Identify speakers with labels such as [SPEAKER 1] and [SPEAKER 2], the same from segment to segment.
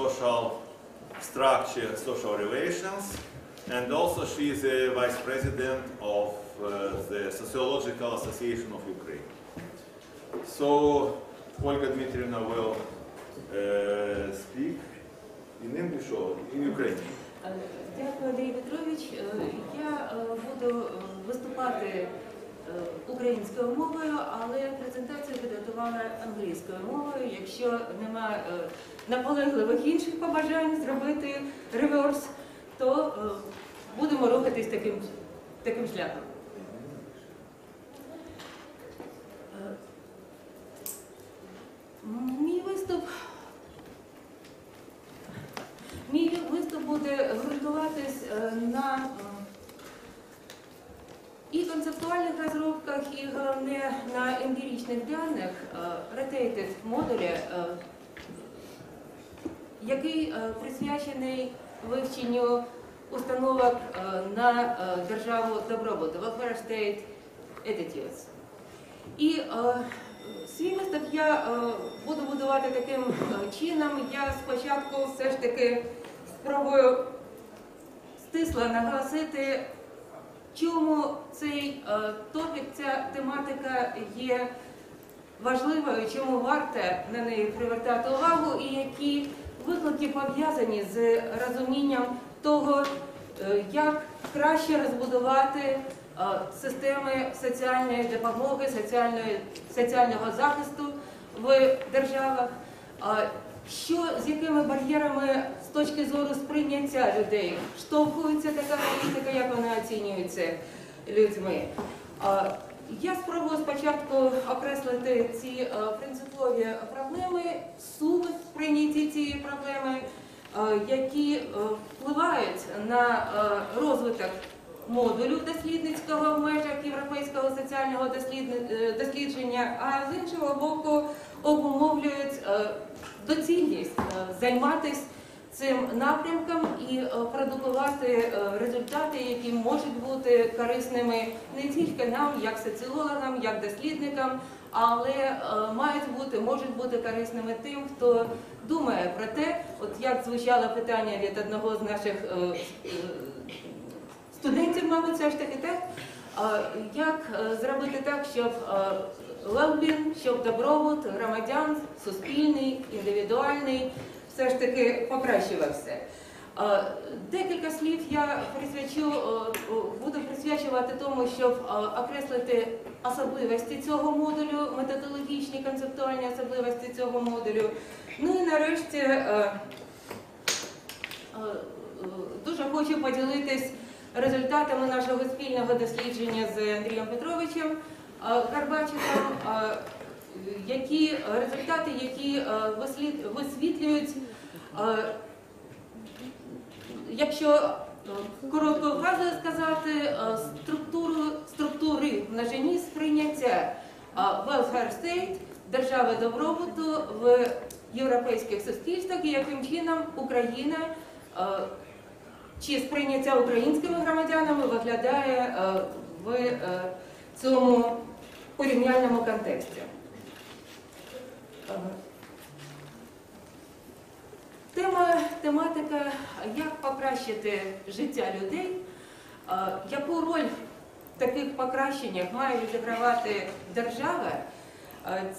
[SPEAKER 1] social structure, social relations, and also she is a vice president of uh, the Sociological Association of Ukraine. So Olga Dmitrievna will uh, speak in English or in Ukrainian.
[SPEAKER 2] Е, Дякую, Андрій Петрович. Е, Я е, буду е, виступати е, українською мовою, але презентацію підготувала англійською мовою. Якщо немає е, наполегливих інших побажань зробити реверс, то е, будемо рухатись таким, таким шляхом. Е, Мій виступ Мій виступ буде ґрунтуватись е, на е, і концептуальних розробках, і головне на емпіричних даних е, rotated модулі, е, який е, присвячений вивченню установок е, на е, державу добробуту, welfare state attitudes. І е, свій виступ я е, буду будувати таким е, чином. Я спочатку все ж таки спробую стисло наголосити, чому цей е, топік, ця тематика є важливою, чому варто на неї привертати увагу, і які виклики пов'язані з розумінням того, е, як краще розбудувати е, системи соціальної допомоги, соціальної, соціального захисту в державах, що з якими бар'єрами точки зору сприйняття людей штовхується така політика, як вона оцінюється людьми. Я спробую спочатку окреслити ці е, принципові проблеми, суть в прийнятті цієї проблеми, е, які е, впливають на розвиток модулю дослідницького в межах європейського соціального дослідження, а з іншого боку обумовлюють доцільність займатися цим напрямком і е, продукувати е, результати, які можуть бути корисними не тільки нам, як соціологам, як дослідникам, але е, мають бути, можуть бути корисними тим, хто думає про те, от як звучало питання від одного з наших студентів, мабуть, все ж таки так. Як зробити так, щоб well-being, щоб добробут громадян, суспільний, індивідуальний, все ж таки покращувався? Е, Декілька слів я присвячу, е, буду присвячувати тому, щоб е, окреслити особливості цього модулю, методологічні концептуальні особливості цього модулю. Ну і нарешті дуже хочу поділитись результатами нашого спільного дослідження з Андрієм Петровичем Гарбачиком, е, які результати, які е, висвітлюють, е, якщо е, короткою фразою сказати, структуру, структури множині сприйняття welfare state, держави добробуту в європейських суспільствах і яким чином Україна чи сприйняття українськими громадянами виглядає в цьому порівняльному контексті. Тема, тематика, як покращити життя людей, яку роль в таких покращеннях має відігравати держава.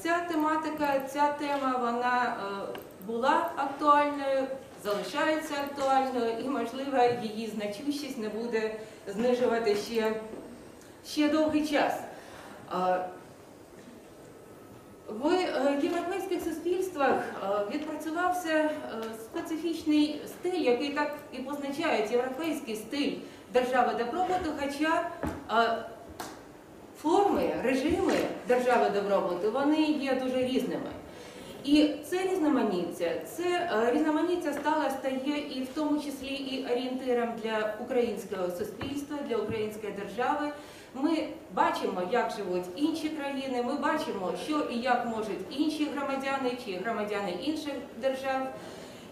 [SPEAKER 2] Ця тематика, ця тема, вона е, була актуальною, залишається актуальною і, можливо, її значущість не буде знижувати ще, ще довгий час. Е, В е, європейських суспільствах е, відпрацювався е, специфічний стиль, який так і позначає європейський стиль держави добробуту, хоча е, форми, режими держави добробуту, вони є дуже різними. І це різноманіття, це е, різноманіття стало стає і в тому числі і орієнтиром для українського суспільства, для української держави. Ми бачимо, як живуть інші країни. Ми бачимо, що і як можуть інші громадяни чи громадяни інших держав.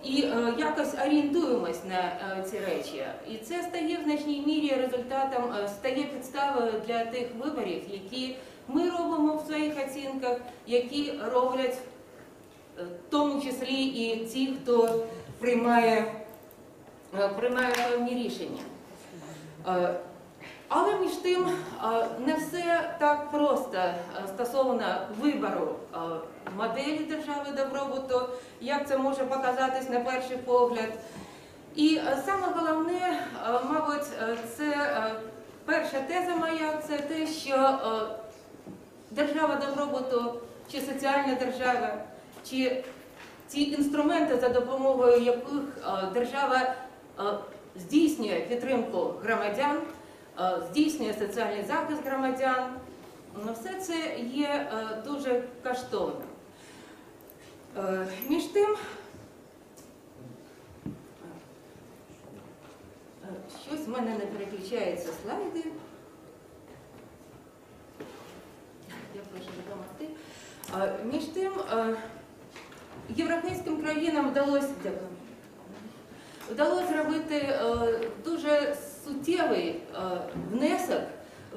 [SPEAKER 2] І е, якось орієнтуємось на е, ці речі. І це стає в значній мірі результатом, е, стає підставою для тих виборів, які ми робимо в своїх оцінках, які роблять е, в тому числі і ті, хто приймає, е, приймає певні рішення. Е, Але між тим е, не все так просто е, стосовно вибору е, моделі держави добробуту, як це може показатись на перший погляд. І саме головне, мабуть, це перша теза моя, це те, що держава добробуту чи соціальна держава, чи ці інструменти, за допомогою яких держава здійснює підтримку громадян, здійснює соціальний захист громадян, ну, все це є е, дуже коштовним. Е, Між тим, е, щось в мене не переключаються слайди. Я прошу допомогти. Е, Між тим, е, європейським країнам вдалося. Вдалося зробити е, дуже суттєвий е, внесок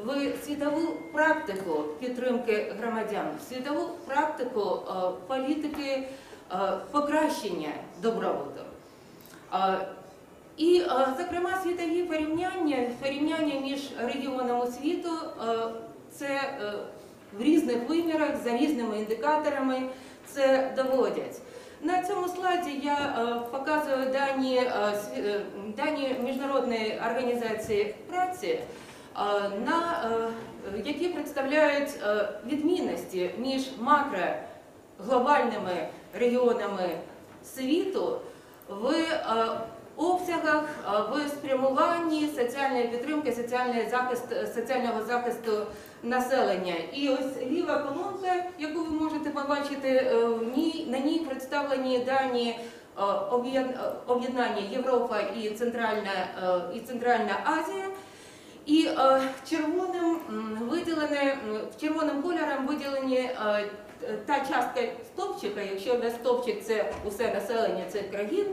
[SPEAKER 2] в світову практику підтримки громадян, в світову практику е, політики е, покращення добробуту. І, зокрема, світові порівняння, порівняння між регіонами світу, це в різних вимірах, за різними індикаторами це доводять. На цьому слайді я е, показую дані, е, е, дані Міжнародної організації праці, на, які представляють відмінності між макроглобальними регіонами світу в обсягах, е, в спрямуванні соціальної підтримки, соціальний захист, соціального захисту населення. І ось ліва колонка, яку ви можете побачити, е, на ній представлені дані е, об'єд- е, об'єднання Європа і Центральна, е, і Центральна Азія. І е, червоним виділене, червоним кольором виділені е, та частка стовпчика, якщо на стовпчик це усе населення цих країн,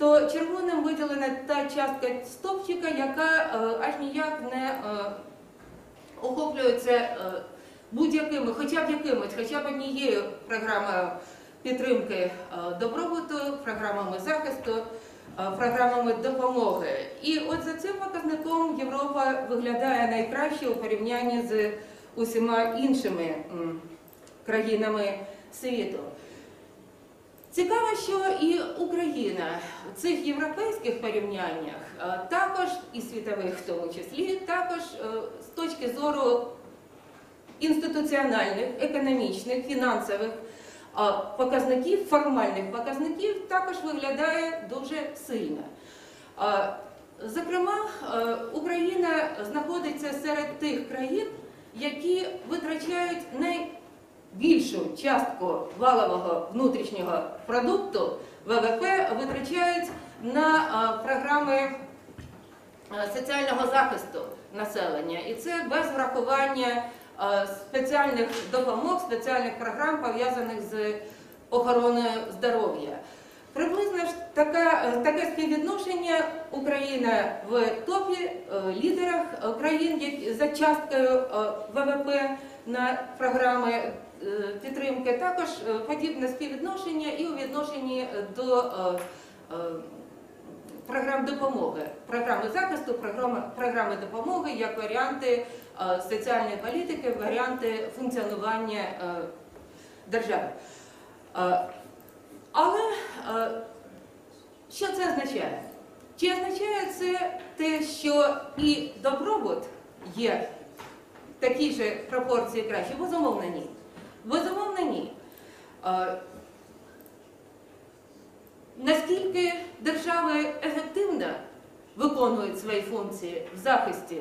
[SPEAKER 2] то червоним виділена та частка стовпчика, яка е, аж ніяк не е, охоплюється е, будь-якими, хоча б якимось, хоча б однією програмою підтримки добробуту, програмами захисту, програмами допомоги. І от за цим показником Європа виглядає найкраще у порівнянні з усіма іншими країнами світу. Цікаво, що і Україна в цих європейських порівняннях, е, також і світових в тому числі, також е, з точки зору інституціональних, економічних, фінансових е, показників, формальних показників, також виглядає дуже сильно. Зокрема, Україна знаходиться серед тих країн, які витрачають найбільшу частку валового внутрішнього продукту ВВП витрачають на е, програми е, соціального захисту населення. І це без врахування е, спеціальних допомог, спеціальних програм, пов'язаних з охороною здоров'я. Приблизно ж така, таке співвідношення Україна в топі лідерах країн за часткою ВВП на програми підтримки. Також е, подібне співвідношення і у відношенні до е, е, програм допомоги, програми захисту, програми, допомоги як варіанти е, соціальної політики, варіанти функціонування е, держави. Е, Але е, що це означає? Чи означає це те, що і добробут є в такій же пропорції краще? Безумовно, ні. Безумовно, ні. Е, Наскільки держави ефективно виконують свої функції в захисті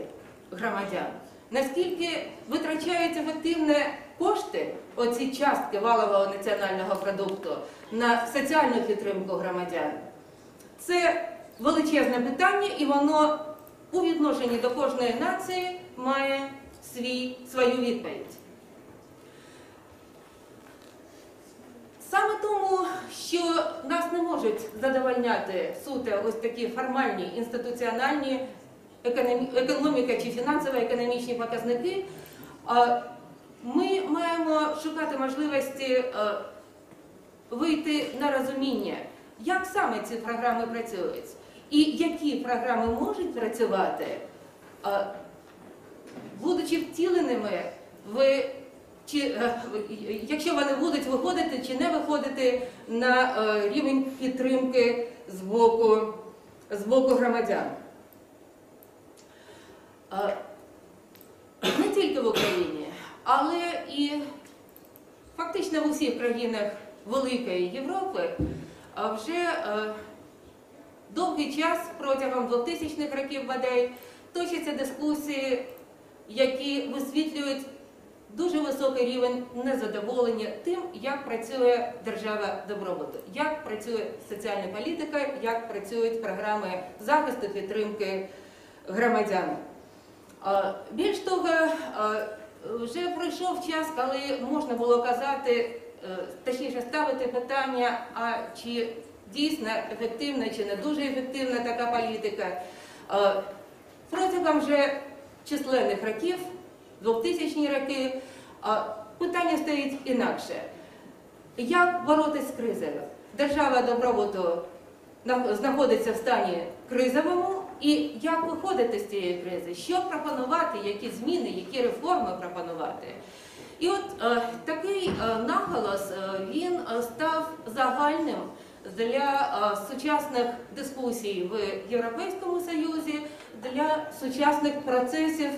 [SPEAKER 2] громадян, наскільки витрачають ефективно кошти, оці частки валового національного продукту на соціальну підтримку громадян, це величезне питання, і воно у відношенні до кожної нації має свій, свою відповідь. Саме тому, що нас не можуть задовольняти суто ось такі формальні інституціональні економіка чи фінансово-економічні показники, ми маємо шукати можливості вийти на розуміння як саме ці програми працюють, і які програми можуть працювати, будучи втіленими в чи е, якщо вони будуть виходити чи не виходити на е, рівень підтримки з боку, з боку громадян. Е, Не тільки в Україні, але і фактично в усіх країнах Великої Європи вже довгий час протягом 2000-х років бодай точаться дискусії, які висвітлюють дуже високий рівень незадоволення тим, як працює держава добробуту, як працює соціальна політика, як працюють програми захисту підтримки громадян. Більш того, вже пройшов час, коли можна було казати, е, точніше ставити питання, а чи дійсно ефективна чи не дуже ефективна така політика. Протягом вже численних років 2000 роки, питання стоїть інакше. Як боротися з кризою? Держава добробуту знаходиться в стані кризовому, і як виходити з цієї кризи? Що пропонувати, які зміни, які реформи пропонувати? І от е, такий е, наголос е, він е, став загальним для е, сучасних дискусій в Європейському Союзі, для сучасних процесів,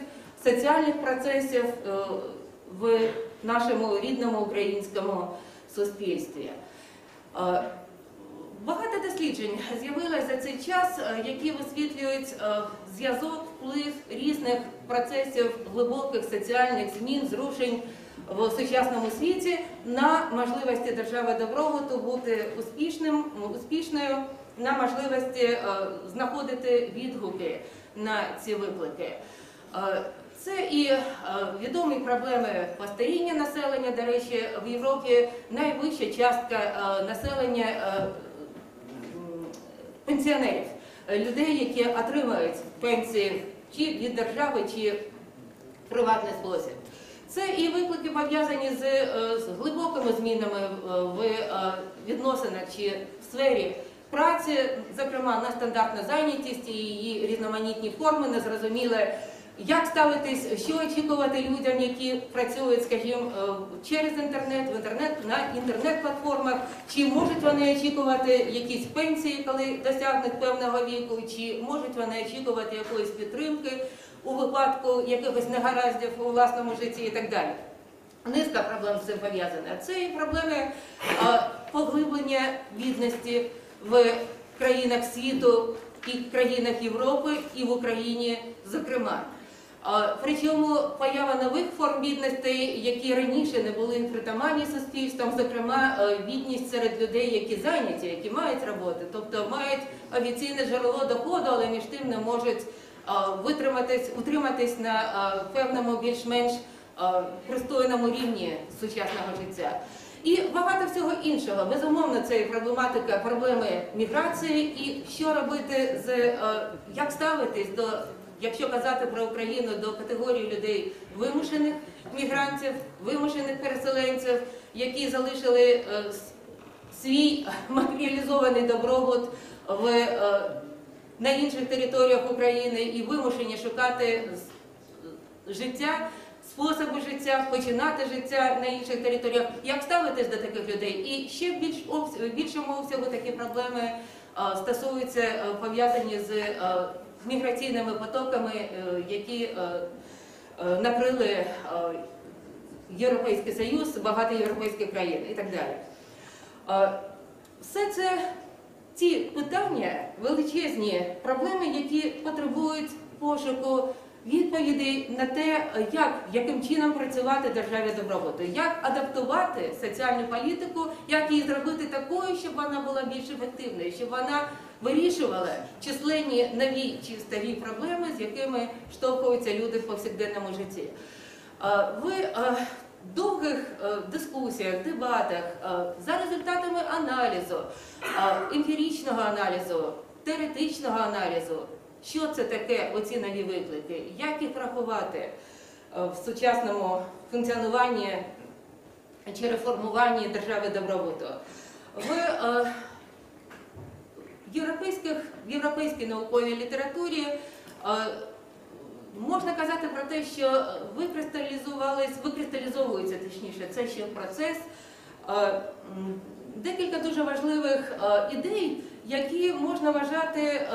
[SPEAKER 2] соціальних процесів е, в нашому рідному українському суспільстві. Е, Багато досліджень з'явилось за цей час, е, які висвітлюють зв'язок, вплив різних процесів глибоких соціальних змін, зрушень в сучасному світі на можливості держави добробуту бути успішним, успішною, на можливості знаходити відгуки на ці виклики. Це і е, відомі проблеми постаріння населення. До речі, в Європі найвища частка е, населення е, пенсіонерів, людей, які отримують пенсії чи від держави, чи в приватний. Це і виклики пов'язані з, з глибокими змінами в відносинах чи в сфері праці, зокрема на стандартну зайнятість і її різноманітні форми, незрозуміле, як ставитись, що очікувати людям, які працюють, скажімо, е, через інтернет, в інтернет на інтернет-платформах, чи можуть вони очікувати якісь пенсії, коли досягнуть певного віку, чи можуть вони очікувати якоїсь підтримки у випадку якихось негараздів у власному житті і так далі. Низка проблем з цим пов'язана. Це і проблеми е, поглиблення бідності в країнах світу і країнах Європи, і в Україні, зокрема. Причому поява нових форм бідності, які раніше не були притаманні суспільствам, зокрема е, бідність серед людей, які зайняті, які мають роботи, тобто мають офіційне джерело доходу, але між тим не можуть витриматись, утриматись на певному більш-менш пристойному рівні сучасного життя. І багато всього іншого. Безумовно, це і проблематика проблеми міграції, і що робити е, як ставитись до, якщо казати про Україну, до категорії людей вимушених мігрантів, вимушених переселенців, які залишили е, свій матеріалізований добробут в е, на інших територіях України і вимушені шукати життя, способи життя, починати життя на інших територіях. Як ставитись до таких людей? І ще в більш обс- більшому обсягу такі проблеми а, стосуються е, пов'язані з е, міграційними потоками, е, які е, е, накрили Європейський Союз, багато європейських країн і так далі. Все це ті питання, величезні проблеми, які потребують пошуку відповідей на те, як, яким чином працювати державі добробуту, як адаптувати соціальну політику, як її зробити такою, щоб вона була більш ефективною, щоб вона вирішувала численні нові чи старі проблеми, з якими штовхуються люди в повсякденному житті. Е, В е, довгих е, дискусіях, дебатах, за результатами аналізу, е, емпіричного аналізу, теоретичного аналізу, що це таке оці нові виклики, як їх рахувати в сучасному функціонуванні чи реформуванні держави добробуту. В в, європейських, в європейській науковій літературі е, можна казати про те, що викристалізувались, викристалізовується точніше, це ще процес. е, Декілька дуже важливих е, ідей, які можна вважати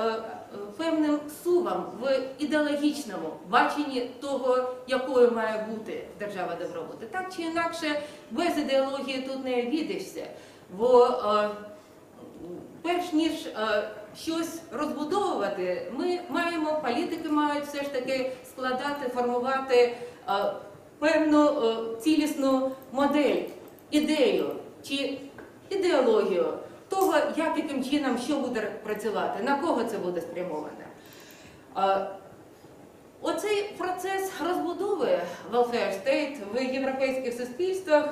[SPEAKER 2] певним сувом в ідеологічному баченні того, якою має бути держава добробуту. Так чи інакше, без ідеології тут не обійдешся. Бо перш ніж е, щось розбудовувати, ми маємо, політики мають все ж таки складати, формувати е, певну е, цілісну модель, ідею чи ідеологію того, як яким чином що буде працювати, на кого це буде спрямоване. Оцей процес розбудови welfare state в європейських суспільствах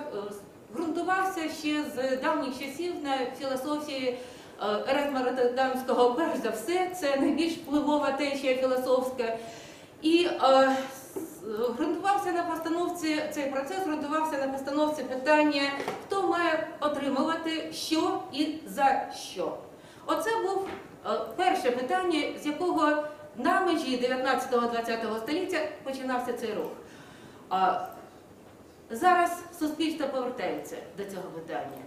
[SPEAKER 2] ґрунтувався ще з давніх часів на філософії е, Еразма Роттердамського, перш за все, це найбільш впливова течія філософська. І е, ґрунтувався на постановці, цей процес ґрунтувався на постановці питання, хто має отримувати що і за що. Оце був е, перше питання, з якого на межі 19-20 століття починався цей рух. А зараз суспільство повертається до цього питання.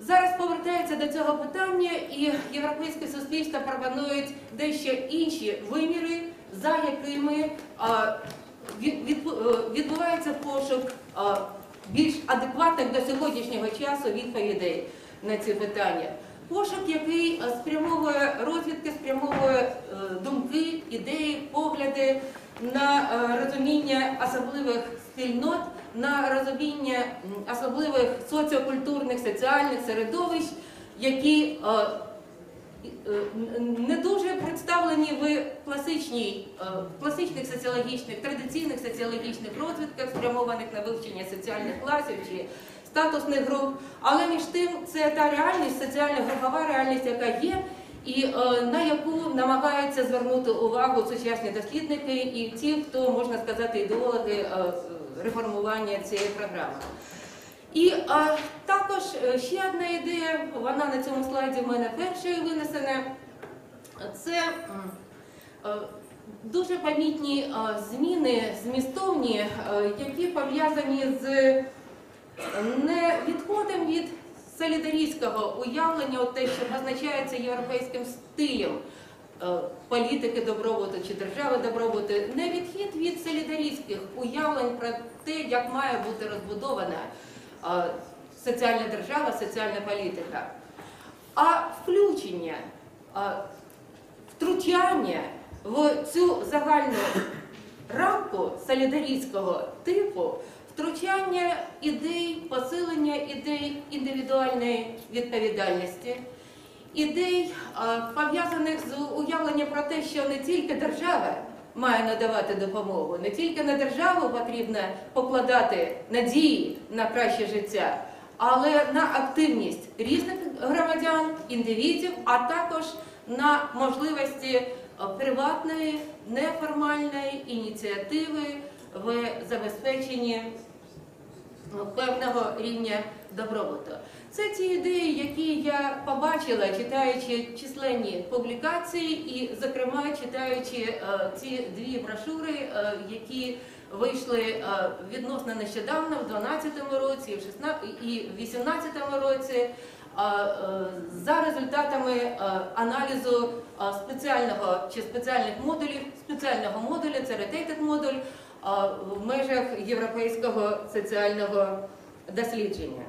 [SPEAKER 2] Зараз повертається до цього питання, і європейське суспільство пропонують дещо інші виміри, за якими відбу- е, відбувається пошук більш адекватних до сьогоднішнього часу відповідей на ці питання. Пошук, який е, спрямовує розвідки, спрямовує е, думки, ідеї, погляди на е, розуміння особливих спільнот, на розуміння особливих соціокультурних, соціальних середовищ, які е, е, не дуже представлені в класичній, е, класичних соціологічних, традиційних соціологічних розвитках, спрямованих на вивчення соціальних класів чи статусних груп. Але між тим це та реальність, соціальна групова реальність, яка є, і на яку намагаються звернути увагу сучасні дослідники і ті, хто можна сказати, ідеологи реформування цієї програми. І а, також е, ще одна ідея, вона на цьому слайді в мене першою винесена. Це м, е, дуже помітні е, зміни змістовні, е, які пов'язані з не відходом від солідарійського уявлення, от те, що позначається європейським стилем е, політики добробуту чи держави добробуту, не відхід від солідарійських уявлень про те, як має бути розбудована е, соціальна держава, соціальна політика, а включення, е, втручання в цю загальну рамку солідарійського типу втручання ідей, посилення ідей індивідуальної відповідальності, ідей, пов'язаних з уявленням про те, що не тільки держава має надавати допомогу, не тільки на державу потрібно покладати надії на краще життя, але на активність різних громадян, індивідів, а також на можливості е, приватної, неформальної ініціативи в забезпеченні ну, певного рівня добробуту. Це ті ідеї, які я побачила, читаючи численні публікації, і, зокрема, читаючи е, ці дві брошури, е, які вийшли е, відносно нещодавно, в 2012 році і в 16 і в 2018 році. За результатами аналізу спеціального чи спеціальних модулів, спеціального модуля, це rotated модуль, в межах європейського соціального дослідження.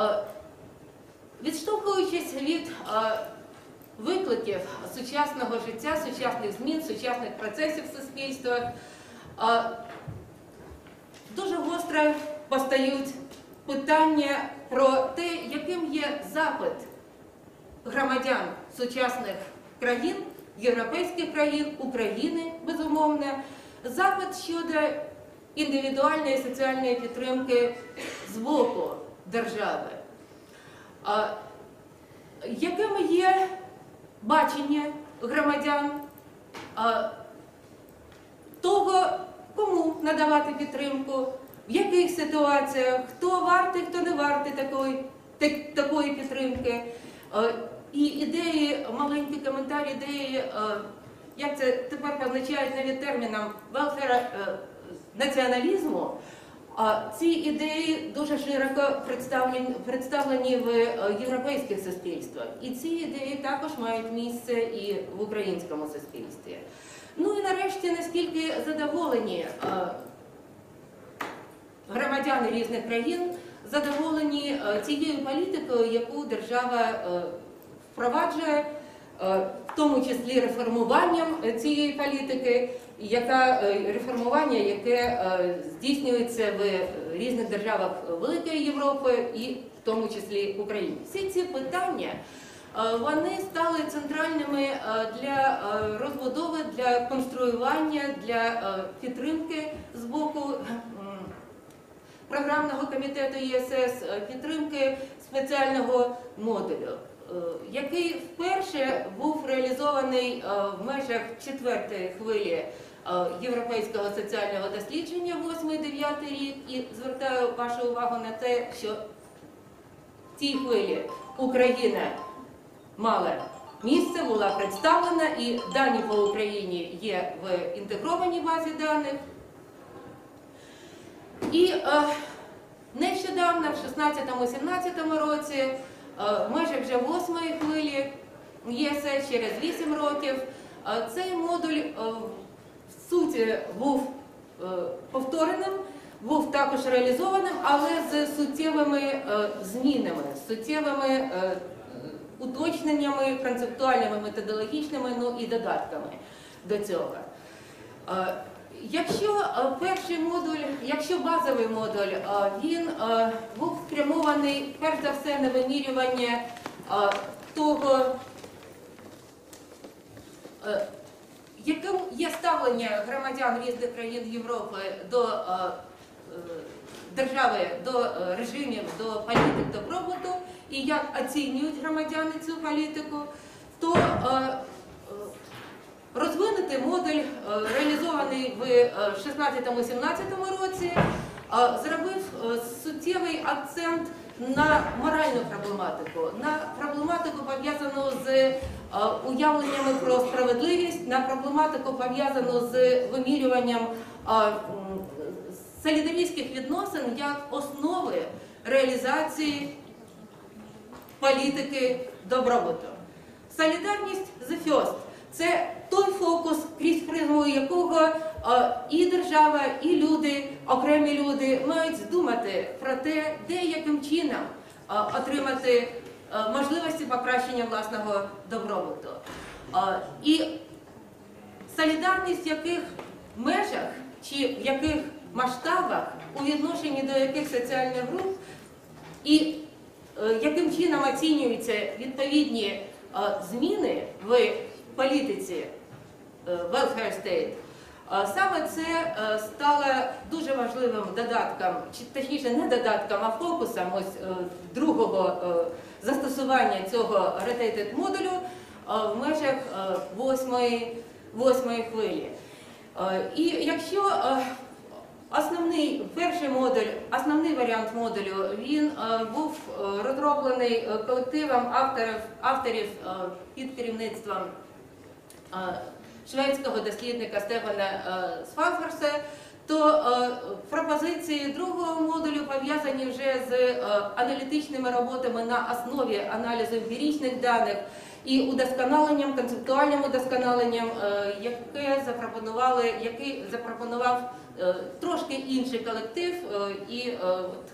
[SPEAKER 2] А, Відштовхуючись від викликів сучасного життя, сучасних змін, сучасних процесів в суспільствах, дуже гостро постають питання про те, яким є запит громадян сучасних країн, європейських країн, України, безумовно, запит щодо індивідуальної соціальної підтримки з боку держави. А, якими є бачення громадян того, кому надавати підтримку, в яких ситуаціях, хто вартий, хто не вартий такої, так- такої підтримки. І ідеї, маленький коментар ідеї, як це тепер позначають навіть терміном велфера націоналізму. Ці ідеї дуже широко представлені, в е, європейських суспільствах. І ці ідеї також мають місце і в українському суспільстві. Ну і нарешті, наскільки задоволені е, громадяни різних країн, задоволені е, цією політикою, яку держава впроваджує, в тому числі реформуванням цієї політики, яка е, реформування, яке е, здійснюється в різних державах Великої Європи і в тому числі в Україні. Всі ці питання. е, Вони стали центральними е, для е, розбудови, для конструювання, для е, підтримки з боку програмного комітету ЄСС, е, підтримки спеціального модулю, е, який вперше був реалізований е, в межах четвертої хвилі е, європейського соціального дослідження 8-9 рік. І звертаю вашу увагу на те, що в цій хвилі Україна мала місце, була представлена, і дані по Україні є в інтегрованій базі даних. І е, нещодавно, в 16-17 році, е, межах вже восьмої хвилі ЄС через 8 років, е, цей модуль е, суті був е, повтореним, був також реалізованим, але з суттєвими е, змінами, суттєвими е, уточненнями, концептуальними, методологічними, ну і додатками до цього. Якщо перший модуль, якщо базовий модуль, він був спрямований перш за все на вимірювання того, яким є ставлення громадян різних країн Європи до е, е, держави, до е, режимів, до політик добробуту, і як оцінюють громадяни цю політику, то е, модуль, реалізований в е, 16-17 році, зробив суттєвий акцент на моральну проблематику, на проблематику пов'язану з е, уявленнями про справедливість, на проблематику пов'язану з вимірюванням е, солідарійських відносин як основи реалізації політики добробуту. Солідарність the first – це той фокус, крізь призму якого е, і держава, і люди, окремі люди мають здумати про те, де яким чином е, отримати е, можливості покращення власного добробуту. І солідарність в яких межах чи в яких масштабах у відношенні до яких соціальних груп і яким чином оцінюються відповідні зміни в політиці welfare state, е, саме це е, стало дуже важливим додатком, чи точніше не додатком, а фокусом ось е, другого е, застосування цього rotated модулю е, в межах е, восьмої, восьмої хвилі. Е, І якщо е, Основний перший модуль, основний варіант модулю, він е, був е, розроблений е, колективом авторів, авторів е, під керівництвом е, шведського дослідника Стефана е, Сфаферса, то е, пропозиції другого модулю пов'язані вже з е, аналітичними роботами на основі аналізу емпіричних даних і удосконаленням, концептуальним удосконаленням, яке запропонували, який запропонував трошки інший колектив, і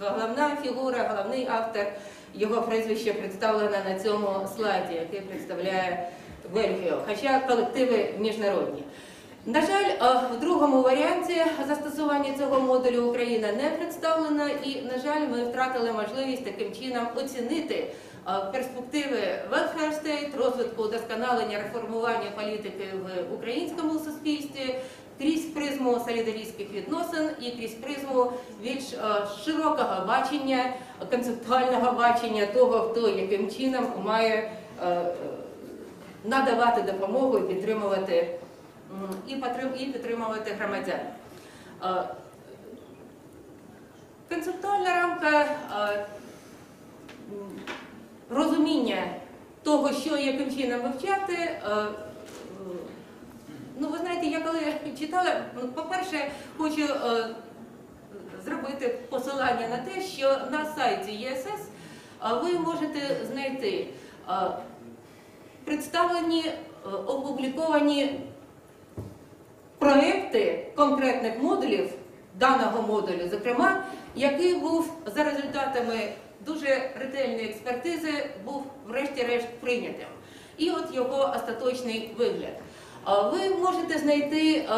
[SPEAKER 2] головна фігура, головний автор, його прізвище представлено на цьому слайді, який представляє Бельгію, хоча колективи міжнародні. На жаль, е, в другому варіанті застосування цього модулю Україна не представлена, і, на жаль, ми втратили можливість таким чином оцінити е, перспективи welfare state, розвитку удосконалення реформування політики в українському суспільстві крізь призму солідарійських відносин і крізь призму більш е, широкого бачення, концептуального бачення того, хто яким чином має надавати допомогу і підтримувати і підтримувати громадян. Е, Концептуальна рамка е, розуміння того, що і яким чином вивчати. е, Ну, ви знаєте, я коли читала, ну, по-перше, хочу зробити посилання на те, що на сайті ЄСС ви можете знайти представлені, е, опубліковані проекти конкретних модулів даного модулю, зокрема, який був за результатами дуже ретельної експертизи, був врешті-решт прийнятим. І от його остаточний вигляд. Ви можете знайти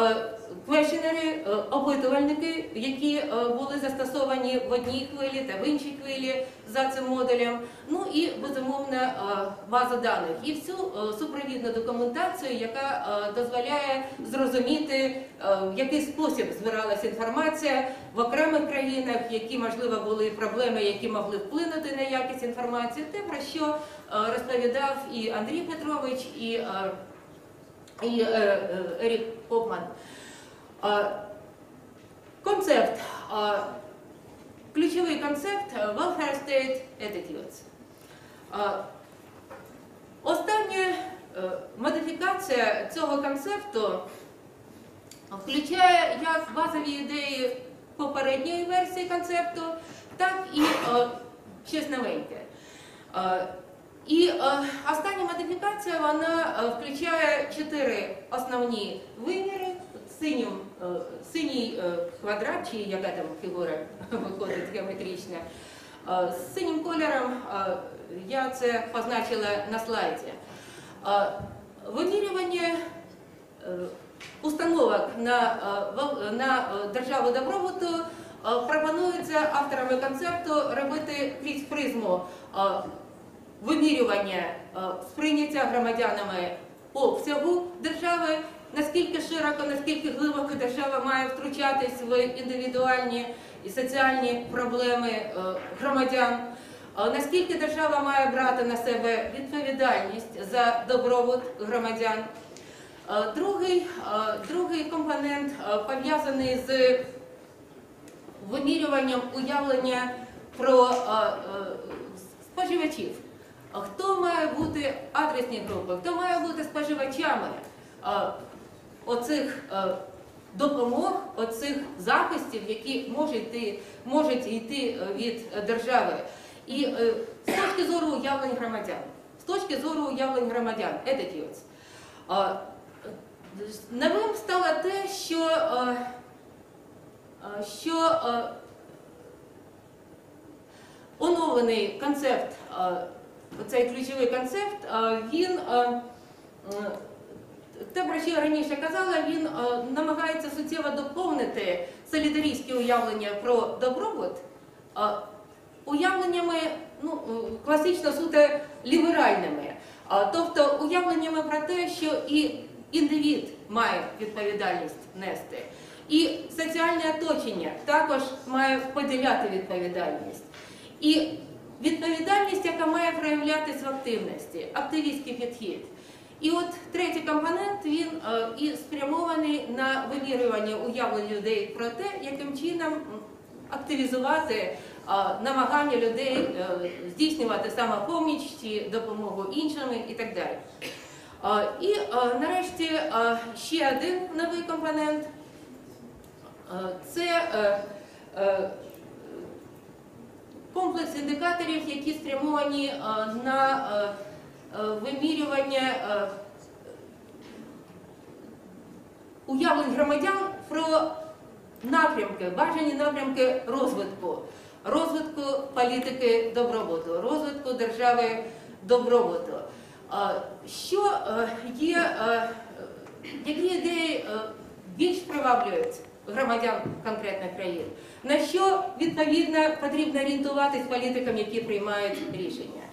[SPEAKER 2] квешенери, е, які е, були застосовані в одній хвилі та в іншій хвилі за цим модулем. Ну і безумовно е, база даних і всю супровідну документацію, яка дозволяє зрозуміти, в який спосіб збиралася інформація в окремих країнах, які можливо були проблеми, які могли вплинути на якість інформації. Те про що розповідав і Андрій Петрович, і і Ерік Попман. Концепт. Ключовий концепт е, Welfare State Attitudes. Остання е, модифікація цього концепту включає як базові ідеї попередньої версії концепту, так і е, щось новеньке. І остання модифікація вона включає чотири основні виміри. Синім, е, синій е, квадрат, чи яка там фігура виходить геометрична. Е, з синім кольором я це позначила на слайді. Вимірювання установок на, на державу добробуту пропонується авторами концепту робити крізь призму вимірювання сприйняття громадянами обсягу держави, наскільки широко, наскільки глибоко держава має втручатись в індивідуальні і соціальні проблеми е, громадян. Наскільки держава має брати на себе відповідальність за добробут громадян? Е, Другий, е, другий компонент пов'язаний з вимірюванням уявлення про споживачів. Хто має бути адресні групи, хто має бути споживачами оцих е, допомог, оцих захистів, які можуть йти, можуть йти е, від держави. І е, з точки зору уявлень громадян, з точки зору уявлень громадян, attitudes. Е, Новим стало те, що, що оновлений концепт, цей ключовий концепт, він, те, про що я раніше казала, він е, намагається суттєво доповнити солідарійське уявлення про добробут е, уявленнями ну, е, класично суто ліберальними. Тобто уявленнями про те, що і індивід має відповідальність нести, і соціальне оточення також має поділяти відповідальність. І відповідальність, яка має проявлятися в активності, активістський підхід. І от третій компонент він е, і спрямований на вимірювання уявлень людей про те, яким чином активізувати е, намагання людей е, здійснювати самопоміч чи допомогу іншим і так далі. І нарешті ще один новий компонент це комплекс індикаторів, які спрямовані на вимірювання е, уявлень громадян про напрямки, бажані напрямки розвитку, розвитку політики добробуту, розвитку держави добробуту. Що е, є, е, які ідеї е, більш приваблюють громадян конкретних країн? На що відповідно потрібно орієнтуватись політикам, які приймають рішення?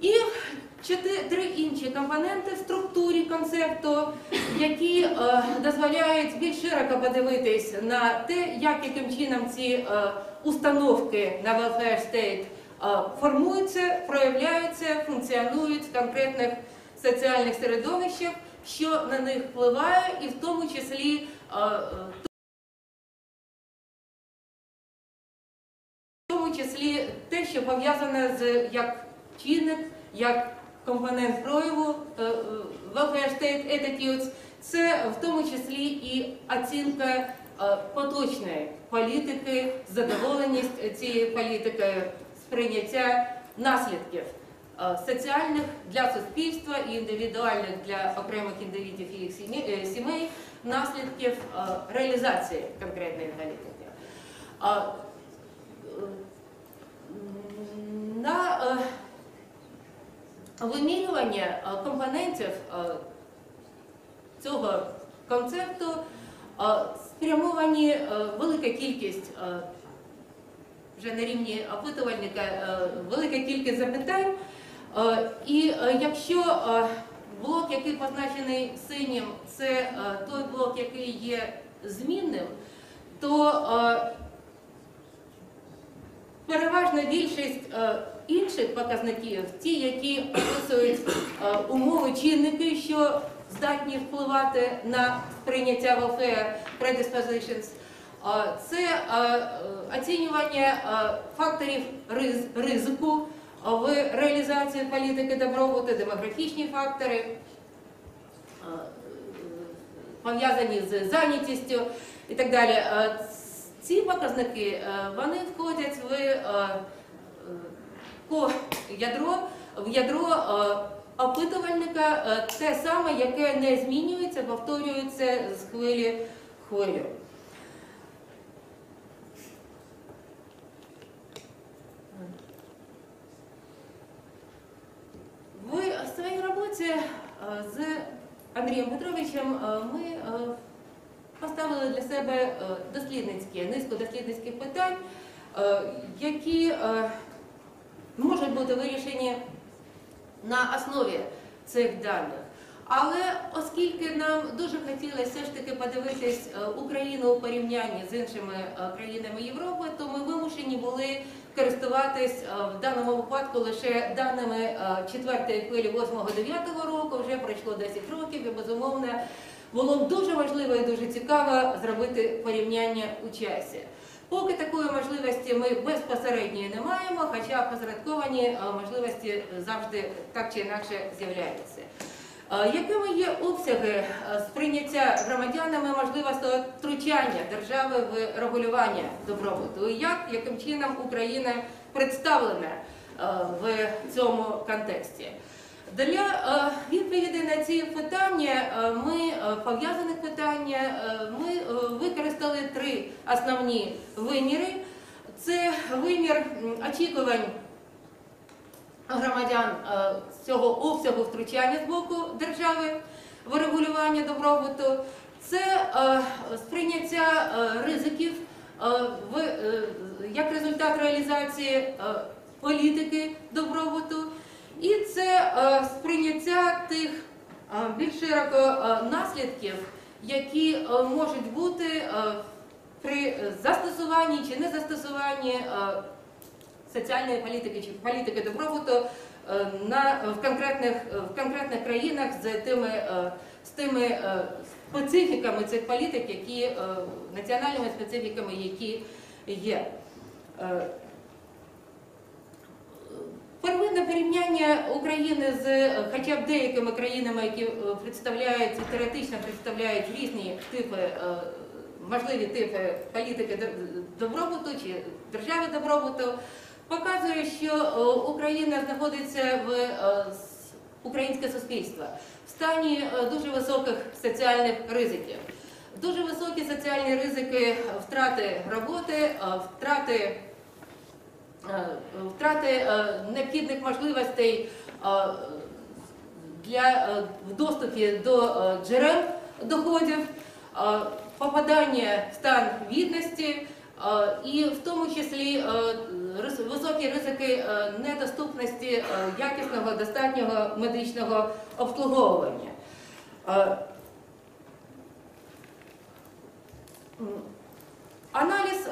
[SPEAKER 2] І три інші компоненти в структурі концепту, які е, дозволяють більш широко подивитись на те, як яким чином ці е, установки на welfare state е, формуються, проявляються, функціонують в конкретних соціальних середовищах, що на них впливає, і в тому числі в тому числі те, що пов'язане з як чинник, як компонент прояву е, е, welfare state attitudes, це в тому числі і оцінка е, поточної політики, задоволеність цією політикою, сприйняття наслідків соціальних для суспільства і індивідуальних для окремих індивідів і їх сімей- наслідків реалізації конкретної політики. На вимірювання е, компонентів е, цього концепту е, спрямовані велика кількість вже на рівні опитувальника велика кількість запитань. І якщо блок, який позначений синім, це той блок, який є змінним, то переважна більшість інших показників, ті, які описують е, умови чинники, що здатні впливати на сприйняття welfare predispositions, е, це е, оцінювання факторів ризику в реалізації політики добробуту, демографічні фактори, пов'язані з зайнятістю і так далі. Ці показники вони входять в ко- ядро, в ядро е, опитувальника, е, те саме, яке не змінюється, повторюється з хвилі хвилю. В своїй роботі е, з Андрієм Петровичем ми поставили для себе дослідницькі, низку дослідницьких питань, які можуть бути вирішені на основі цих даних. Але оскільки нам дуже хотілося все ж таки подивитись е, Україну у порівнянні з іншими е, країнами Європи, то ми вимушені були користуватись е, в даному випадку лише даними четвертої хвилі 8-9 року. Вже пройшло 10 років, і безумовно було б дуже важливо і дуже цікаво зробити порівняння у часі. Поки такої можливості ми безпосередньої не маємо, хоча посередковані е, можливості завжди так чи інакше з'являються. Е, Якими є обсяги е, сприйняття громадянами можливості втручання держави в регулювання добробуту? Як, яким чином Україна представлена е, в цьому контексті? Для е, відповіді на ці питання е, ми е, пов'язаних питання е, ми е, використали три основні виміри. Це вимір очікувань громадян е, цього обсягу втручання з боку держави в регулювання добробуту, це е, сприйняття е, ризиків е, е, як результат реалізації е, політики добробуту, і це е, сприйняття тих е, більш широко е, наслідків, які е, можуть бути е, при застосуванні чи не застосуванні е, соціальної політики чи політики добробуту е, в, конкретних, в конкретних країнах з тими, е, з тими е, специфіками цих політик, які, е, національними специфіками, які є. Е, Первинне порівняння України з е, хоча б деякими країнами, які е, представляють теоретично представляють різні типи, е, можливі типи політики добробуту чи держави добробуту, показує, що е, Україна знаходиться в е, українське суспільство в стані е, дуже високих соціальних ризиків. Дуже високі соціальні ризики втрати роботи, е, втрати е, втрати е, необхідних можливостей е, для е, в доступі до е, джерел доходів, е, попадання в стан бідності е, і в тому числі рис- високі ризики е, недоступності якісного достатнього медичного обслуговування. Аналіз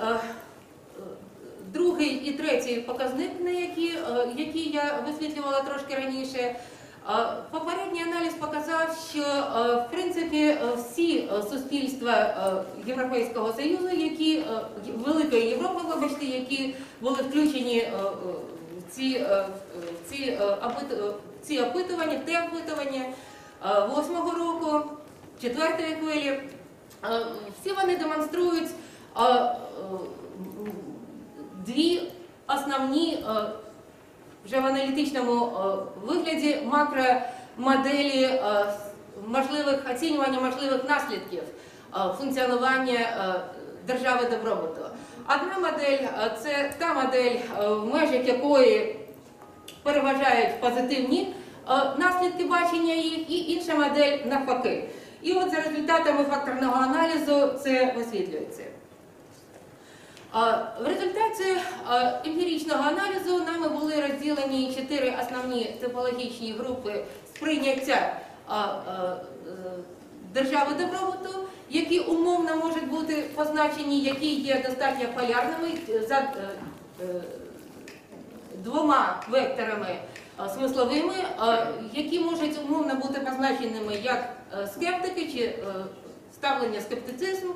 [SPEAKER 2] Другий і третій показник, які, які я висвітлювала трошки раніше. Е, Попередній аналіз показав, що е, в принципі е, всі суспільства Європейського Союзу, які Великої Європи, вибачте, які були включені в ці, в ці в ці опитування, те опитування восьмого року, четвертої хвилі, всі вони демонструють дві основні вже в аналітичному е, вигляді макромоделі е, можливих оцінювання можливих наслідків е, функціонування держави добробуту. Одна модель це та модель, в межах якої переважають позитивні наслідки бачення їх, і інша модель навпаки. І от за результатами факторного аналізу це висвітлюється. В результаті емпіричного аналізу нами були розділені чотири основні типологічні групи сприйняття держави добробуту, які умовно можуть бути позначені, які є достатньо полярними е, за е, е, двома векторами смисловими, які можуть умовно бути позначеними як скептики чи ставлення скептицизму,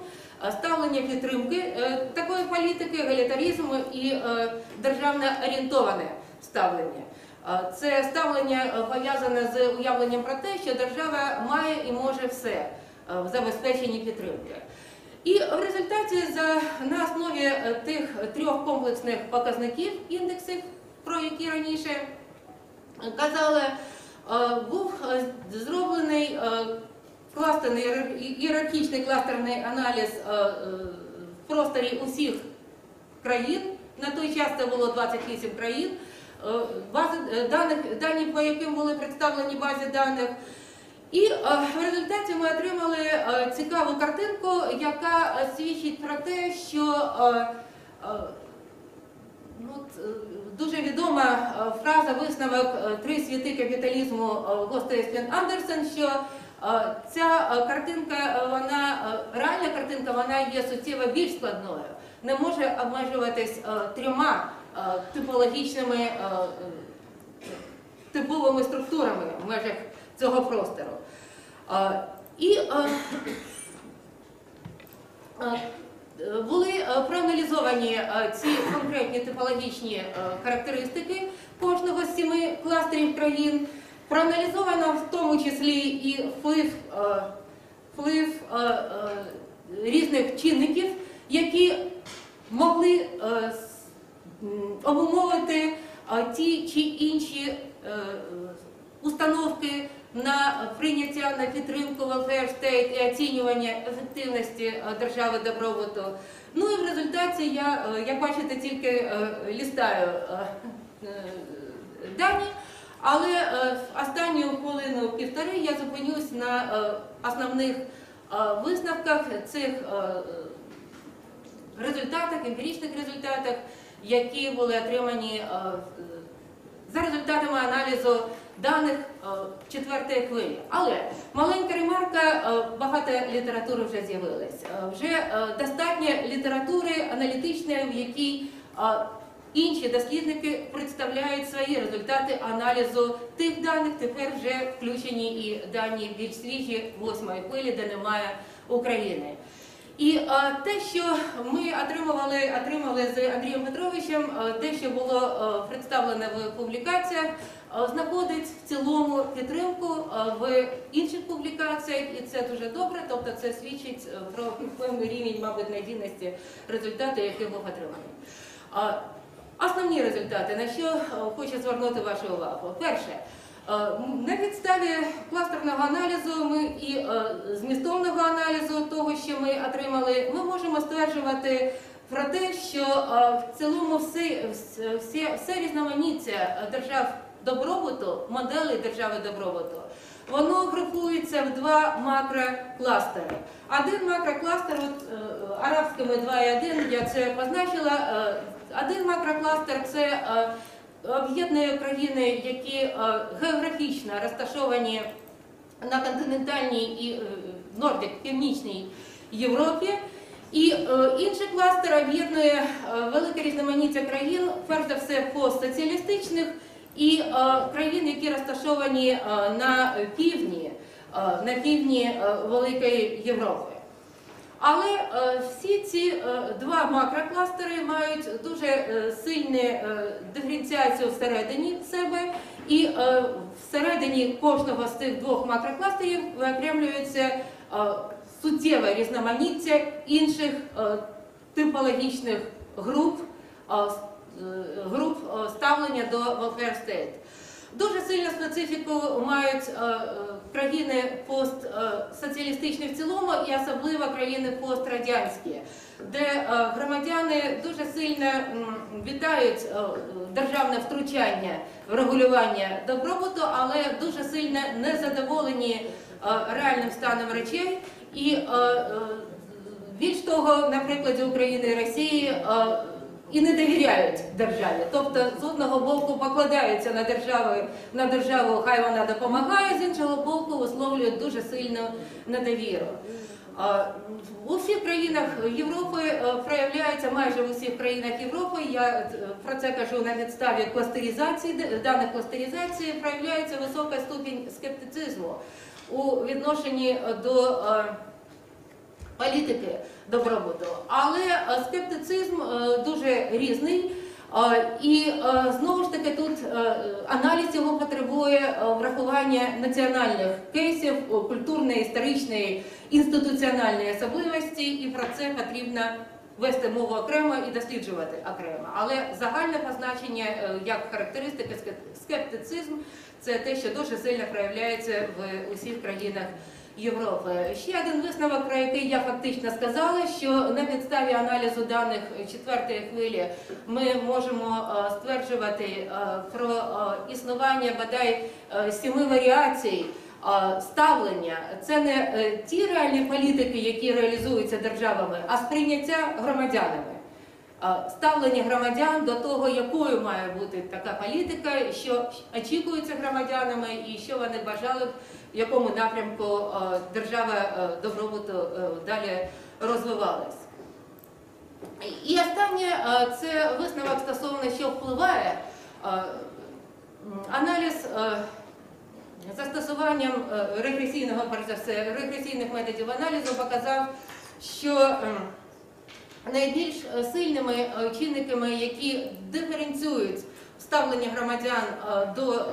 [SPEAKER 2] ставлення підтримки е, такої політики, егалітарізму і е, державно орієнтоване ставлення. Е, Це ставлення е, пов'язане з уявленням про те, що держава має і може все е, в забезпеченні підтримки. І в результаті за на основі е, тих трьох комплексних показників індексів, про які раніше казали, е, був е, зроблений е, кластерний ієрархічний кластерний аналіз е, е, в просторі усіх країн. На той час це було 28 країн. Е, даних, дані, по яким були представлені базі даних. І в результаті ми отримали цікаву картинку, яка свідчить про те, що ну, дуже відома фраза висновок три світи капіталізму е, Госта Андерсен, що ця е, картинка, е, вона е, реальна картинка, вона є суттєво більш складною, не може обмежуватись е, трьома е, типологічними е, е, типовими структурами в межах цього простору. Е, І е, е, були е, проаналізовані е, ці конкретні типологічні е, характеристики кожного з сіми кластерів країн. Проаналізовано в тому числі і вплив, е, вплив е, е, різних чинників, які могли обумовити ті чи інші установки на прийняття на підтримку welfare state і оцінювання ефективності держави добробуту. Ну і в результаті я, як бачите, тільки лістаю дані, але е, в останню хвилину півтори я зупинюсь на е, основних е, висновках цих результатах, емпіричних результатах, які були отримані за результатами аналізу даних четвертої хвилі. Але маленька ремарка, багато літератури вже з'явилось. Е, Вже достатньо літератури аналітичної, в якій інші дослідники представляють свої результати аналізу тих даних. Тепер вже включені і дані більш свіжі восьмої хвилі, де немає України. І е, те, що ми отримували, отримали з Андрієм Петровичем, е, те, що було е, представлено в публікаціях, знаходить в цілому підтримку в інших публікаціях, і це дуже добре. Тобто, це свідчить про певний рівень, мабуть, надійності результату, який був отриманий. Основні результати, на що е, хочу звернути вашу увагу. Перше, е, на підставі кластерного аналізу ми і е, змістовного аналізу того, що ми отримали, ми можемо стверджувати про те, що в цілому все, все, все різноманіття держав добробуту, моделей держави добробуту, воно групується в два макрокластери. Один макрокластер, от, арабськими 2,1, я це позначила. Один макрокластер це е, об'єднує країни, які е, географічно розташовані на континентальній і е, Нордик, північній Європі. І інший кластер об'єднує велике різноманіття країн, перш за все постсоціалістичних і країн, які розташовані на півдні, на півдні Великої Європи. Але е, всі ці е, два макрокластери мають дуже е, сильну диференціацію всередині себе І всередині кожного з цих двох макрокластерів виокремлюється суттєве різноманіття інших типологічних груп, груп ставлення до welfare state. Дуже сильну специфіку мають країни постсоціалістичні в цілому і особливо країни пострадянські, де е, громадяни дуже сильно вітають е, державне втручання в регулювання добробуту, але дуже сильно незадоволені е, реальним станом речей. І е, е, більш того, на прикладі України і Росії е, і не довіряють державі. Тобто, з одного боку покладаються на державу, на державу, хай вона допомагає, з іншого боку, висловлюють дуже сильну недовіру. У всіх країнах Європи е, проявляється майже в усіх країнах Європи. Я е, про це кажу на підставі кластеризації, даних кластеризації проявляється висока ступінь скептицизму у відношенні до е, політики добробуту. Але е, скептицизм е, дуже різний. Е, І знову ж таки тут аналіз його потребує врахування національних кейсів, культурної, історичної, інституціональної особливості, і про це потрібно вести мову окремо і досліджувати окремо. Але загальне позначення як характеристика скеп- скептицизм це те, що дуже сильно проявляється в усіх країнах Європи. Ще один висновок, про який я фактично сказала, що на підставі аналізу даних четвертої хвилі ми можемо е, стверджувати е, про е, існування бодай сіми варіацій. Ставлення це не ті реальні політики, які реалізуються державами, а сприйняття громадянами. Ставлення громадян до того, якою має бути така політика, що очікується громадянами, і що вони бажали б, в якому напрямку е, держава е, добробуту е, далі розвивалась. І останнє це висновок стосовно що впливає. Аналіз застосуванням регресійного, перш за все, регресійних методів аналізу показав, що ем, найбільш сильними чинниками, які диференціюють ставлення громадян до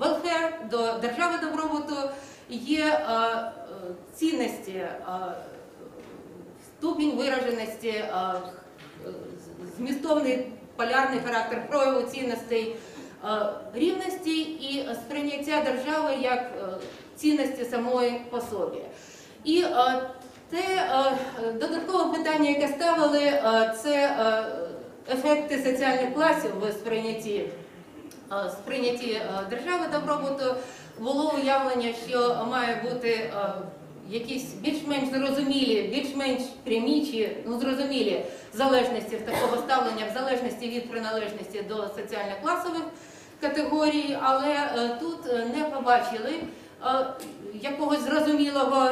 [SPEAKER 2] welfare, до держави добробуту, є е, е, цінності, е, ступінь вираженості, змістовний полярний характер прояву цінностей, рівності і сприйняття держави як цінності самої по собі. І те додаткове питання, яке ставили, це ефекти соціальних класів в сприйнятті, е, сприйнятті е, держави добробуту. Було уявлення, що має бути е, якісь більш-менш зрозумілі, більш-менш прямі чи ну, зрозумілі залежності такого ставлення, в залежності від приналежності до соціально-класових категорій, але тут не побачили якогось зрозумілого,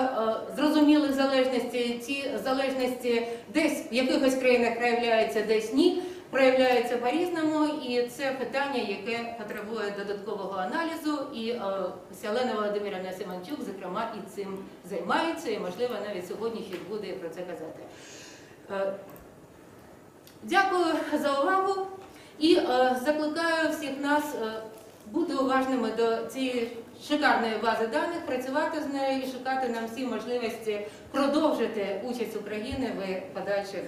[SPEAKER 2] зрозумілих залежностей. Ці залежності десь в якихось країнах проявляються, десь ні. Проявляються по-різному, і це питання, яке потребує додаткового аналізу. І ось Володимирівна Семенчук, зокрема, і цим займається, і можливо навіть сьогодні ще буде про це казати. Е, Дякую за увагу і е, закликаю всіх нас е, бути уважними до цієї шикарної бази даних, працювати з нею і шукати нам всі можливості продовжити участь України в подальших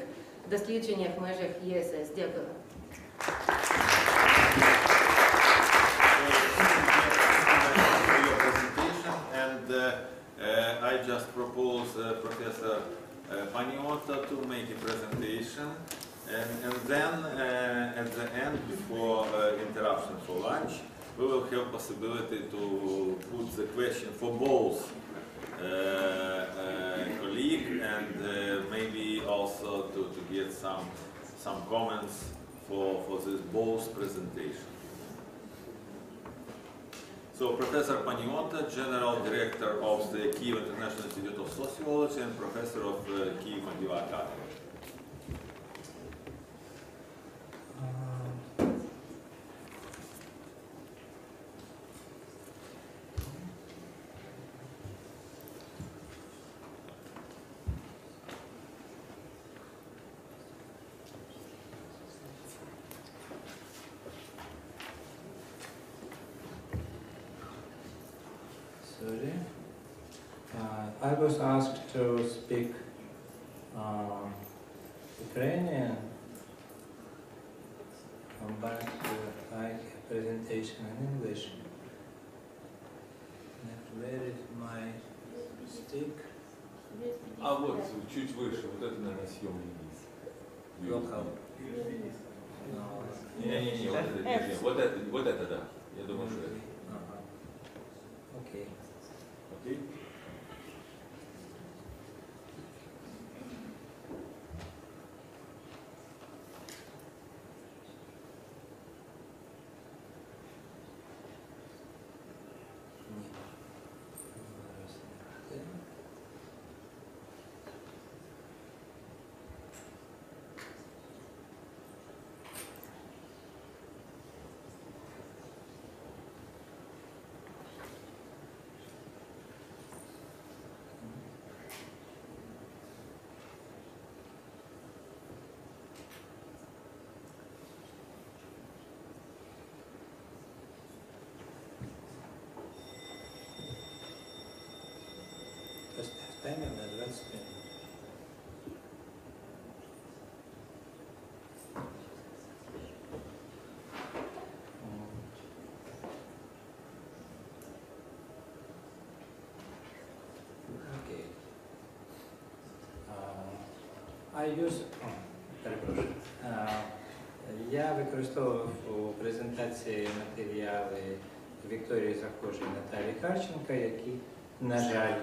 [SPEAKER 2] дослідженнях в межах ЄСС. Дякую.
[SPEAKER 1] for your presentation, and uh, uh, I just propose uh, Professor uh, Paniota to make a presentation, and, and then uh, at the end, before uh, interruption for lunch, we will have possibility to put the question for both uh, uh, colleague and uh, maybe also to, to get some some comments for, for this both presentation. So Professor Paniota, General Director of the Kiev International Institute of Sociology and Professor of uh, Kiev Mediva Academy.
[SPEAKER 3] was asked to speak uh, Ukrainian, um, but uh, I have presentation in English. And Where is my stick?
[SPEAKER 4] А вот, чуть выше, вот это, наверное, съемный низ.
[SPEAKER 3] Local. No.
[SPEAKER 4] Не-не-не, вот это, не, вот это, вот это, да.
[SPEAKER 3] Таймер на 20 минут. Окей. А, use... О, перепрошую. А, Я використовував у презентації матеріали Вікторії Захожої Наталії Харченка, які, на жаль,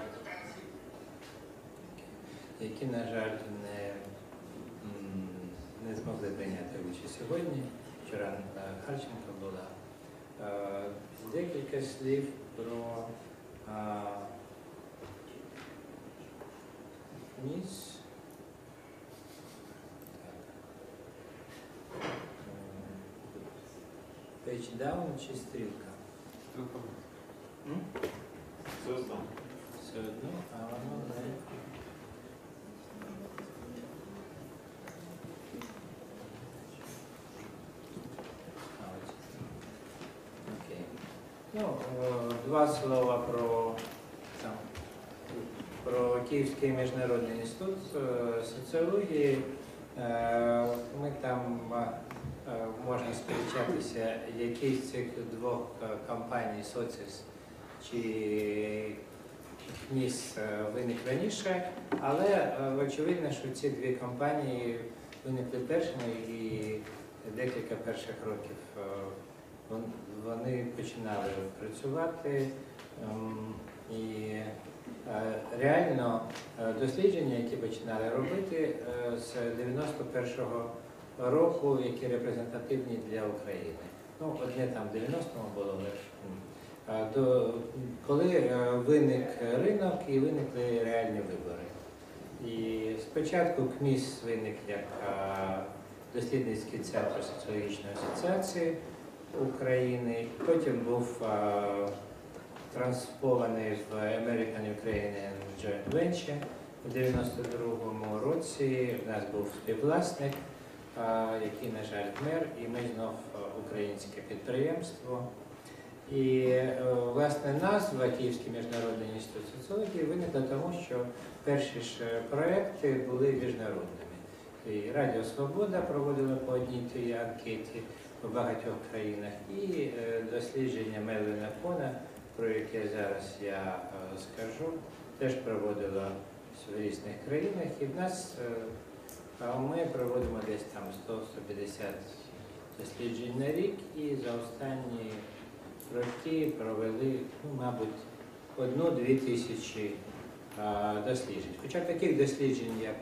[SPEAKER 3] які, на жаль, не, не змогли прийняти участь сьогодні. Вчора е, Харченко була. Е, Декілька слів про е, ніс. Page Down чи стрілка? М?
[SPEAKER 1] Все знаю.
[SPEAKER 3] Все одно, а воно не. А, ось. Окей. Ну, е, два слова про, про Київський міжнародний інститут е, соціології. Е, Ми там можна сперечатися, який з цих двох компаній Соціс чи ніс е, виник раніше, але очевидно, що ці дві компанії виникли першими і декілька перших років вони починали працювати. ем, І е, реально е, дослідження, які починали робити е, з 91-го року, які репрезентативні для України. Ну, одне там в 90-му було, Е, До, коли виник ринок і виникли реальні вибори. І спочатку КМІС виник як дослідницький центр соціологічної асоціації України, потім був трансформований в American Ukrainian Joint Venture у 92-му році. У нас був співвласник, який, на жаль, вмер, і ми знов українське підприємство. І е, власне назва Київський міжнародний інститут соціології виникла тому, що перші ж е, проекти були міжнародними. І Радіо Свобода проводила по одній тій анкеті у багатьох країнах, і е, дослідження Мелвіна Фона, про яке зараз я е, скажу, теж проводила в різних країнах. І в нас е, ми проводимо десь там 100-150 досліджень на рік, і за останні роки провели, ну, мабуть, одну-дві тисячі досліджень. Хоча таких досліджень, як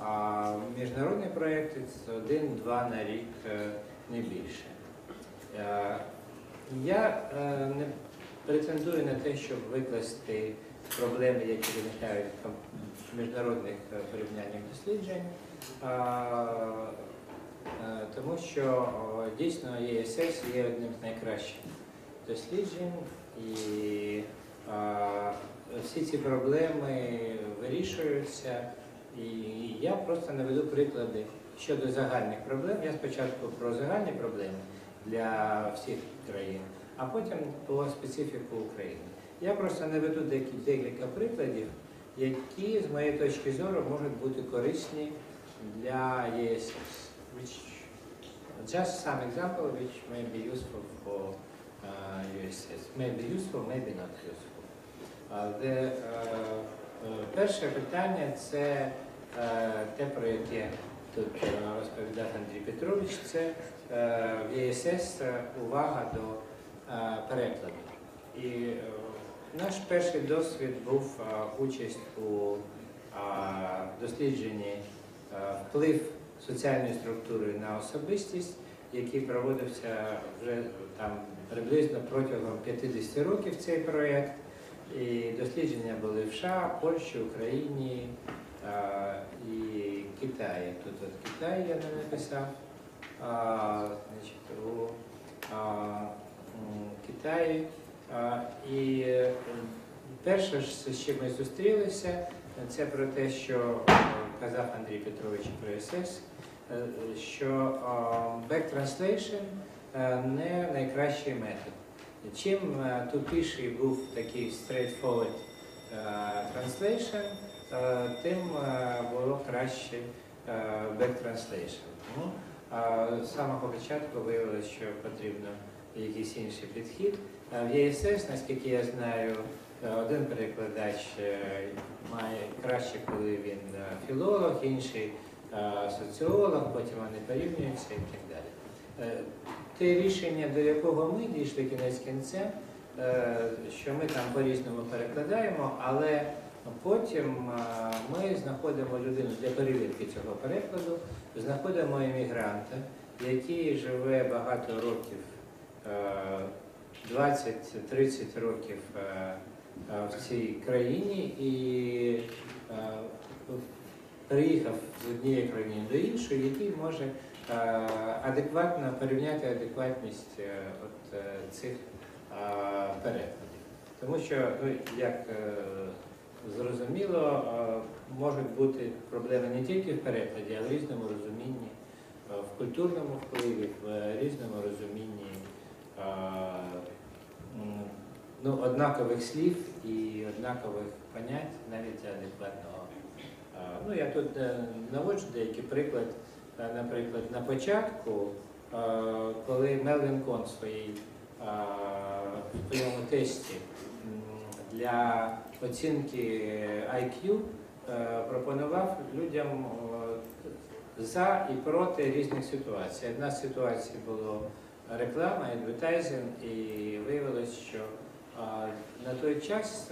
[SPEAKER 3] а, міжнародні проєкти, це один-два на рік не більше. Е, Я е, не претендую на те, щоб викласти проблеми, які виникають в міжнародних е, порівняннях досліджень. Тому що дійсно ЄСС є одним з найкращих досліджень, і всі ці проблеми вирішуються. І я просто наведу приклади щодо загальних проблем. Я спочатку про загальні проблеми для всіх країн, а потім по специфіку України. Я просто наведу декі- декілька прикладів, які, з моєї точки зору, можуть бути корисні для ЄСС. Just some example which may be useful for uh. May be useful, maybe not useful. Uh, the, uh, uh, перше питання це е, те, про яке тут е, розповідав Андрій Петрович, це е, в ЄСС е, увага до перекладу. І наш перший досвід був участь у дослідженні вплив соціальної структури на особистість, який проводився вже там приблизно протягом 50 років цей проєкт. І дослідження були в США, Польщі, Україні і Китаї. Тут от Китай я не написав. А, значить, у а, Китаї. А, і перше, з чим ми зустрілися, це про те, що е, казав Андрій Петрович про СС, е, що back translation е, не найкращий метод. Чим тупіший був такий straightforward translation, тим е, було краще е, translation. Тому е, з самого початку виявилося, що потрібно якийсь інший підхід. Е, В ЄСС, наскільки я знаю, е, один перекладач е, має краще, коли він е, філолог, інший е, соціолог, потім вони порівнюються і так далі. Е, те рішення, до якого ми дійшли кінець кінцем, е, що ми там по-різному перекладаємо, але потім е, ми знаходимо людину для перевірки цього перекладу, знаходимо іммігранта, який живе багато років, е, 20-30 років е, е, в цій країні і е, переїхав з однієї країни до іншої, який може е, адекватно порівняти адекватність е, е, цих е, перекладів. Тому що, ну, як е, зрозуміло, можуть бути проблеми не тільки в перекладі, а в різному розумінні, в культурному впливі, в е, різному розумінні ну, однакових слів і однакових понять, навіть адекватного. Ну, я тут е, наводжу деякий приклад. Е, Наприклад, на початку, коли Мелвін Кон в своєму тесті для оцінки IQ е, пропонував людям е, за і проти різних ситуацій. Одна з ситуацій була реклама, адвертайзинг, і виявилось, що е, на той час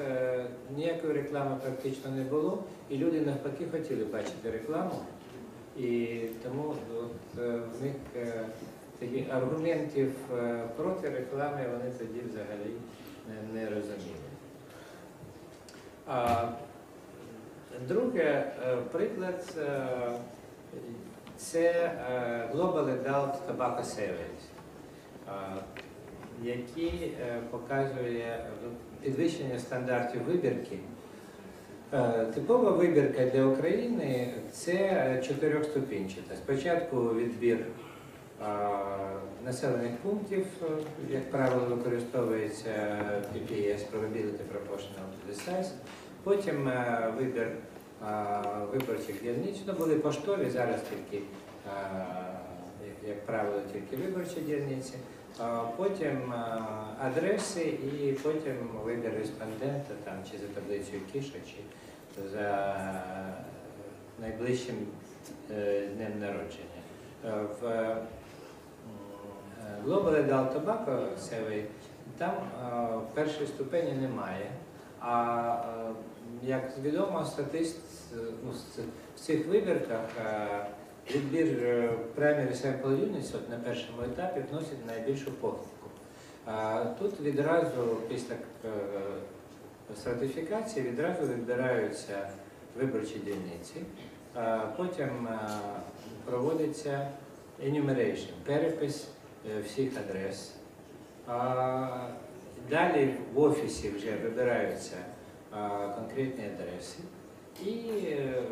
[SPEAKER 3] ніякої реклами практично не було, і люди навпаки хотіли бачити рекламу. І тому от, в них такі аргументів проти реклами вони тоді взагалі не розуміли. Друге, е, приклад е, це е, Global Adult Tobacco е, який показує підвищення стандартів вибірки. Типова вибірка для України це чотирьохступінчата. Спочатку відбір населених пунктів, е, як правило, використовується PPS, Probability Proportional to the Size. Потім е, вибір е, виборчих дільниць. Ну, були поштові, зараз тільки, як- правило, тільки виборчі дільниці. Потім адреси і потім вибір респондента там, чи за таблицею Кіша, чи за найближчим днем народження. В Global Adult Tobacco Survey там е, першої ступені немає. А е, як відомо, статист е, ну, в цих вибірках відбір primary sample units на першому етапі вносить найбільшу похибку. Тут відразу після стратифікації відразу відбираються виборчі дільниці, потім проводиться enumeration, перепис всіх адрес. Далі в офісі вже вибираються конкретні адреси, і е,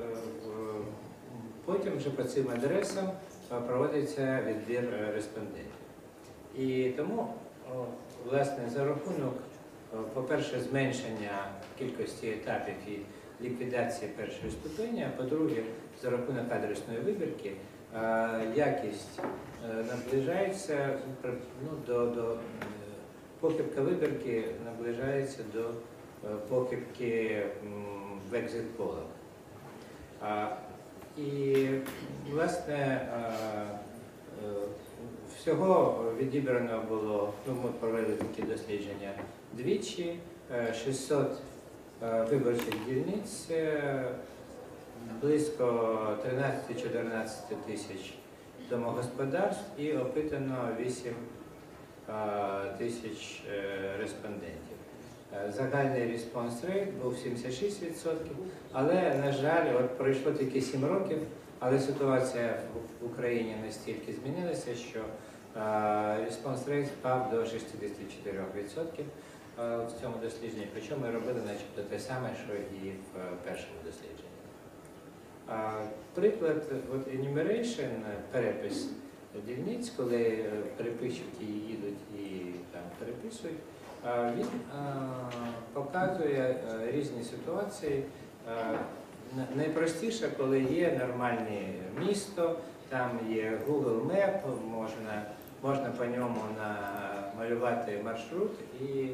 [SPEAKER 3] потім вже по цим адресам проводиться відбір е, респондентів. І тому власне, за рахунок, е, по-перше, зменшення кількості етапів і ліквідації першої ступені, а по-друге, за рахунок адресної вибірки, е, якість е, наближається ну, до, до е, похибка вибірки наближається до е, похибки в екзит-полах. І, власне, е, всього відібрано було, ну, ми провели такі дослідження двічі, е, 600 е, виборчих дільниць, е, близько 13-14 тисяч домогосподарств і опитано 8 е, тисяч е, респондентів. Е, Загальний респонс рейт був 76%, але, на жаль, от пройшло тільки 7 років, але ситуація в Україні настільки змінилася, що респонс рейт впав до 64% е, в цьому дослідженні. Причому ми робили начебто те саме, що і в першому дослідженні. Приклад, от enumeration, перепис дільниць, коли е, переписчики їдуть і там переписують, він показує е, різні ситуації. Найпростіше, коли є нормальне місто, там є Google Map, можна, можна по ньому намалювати маршрут і е,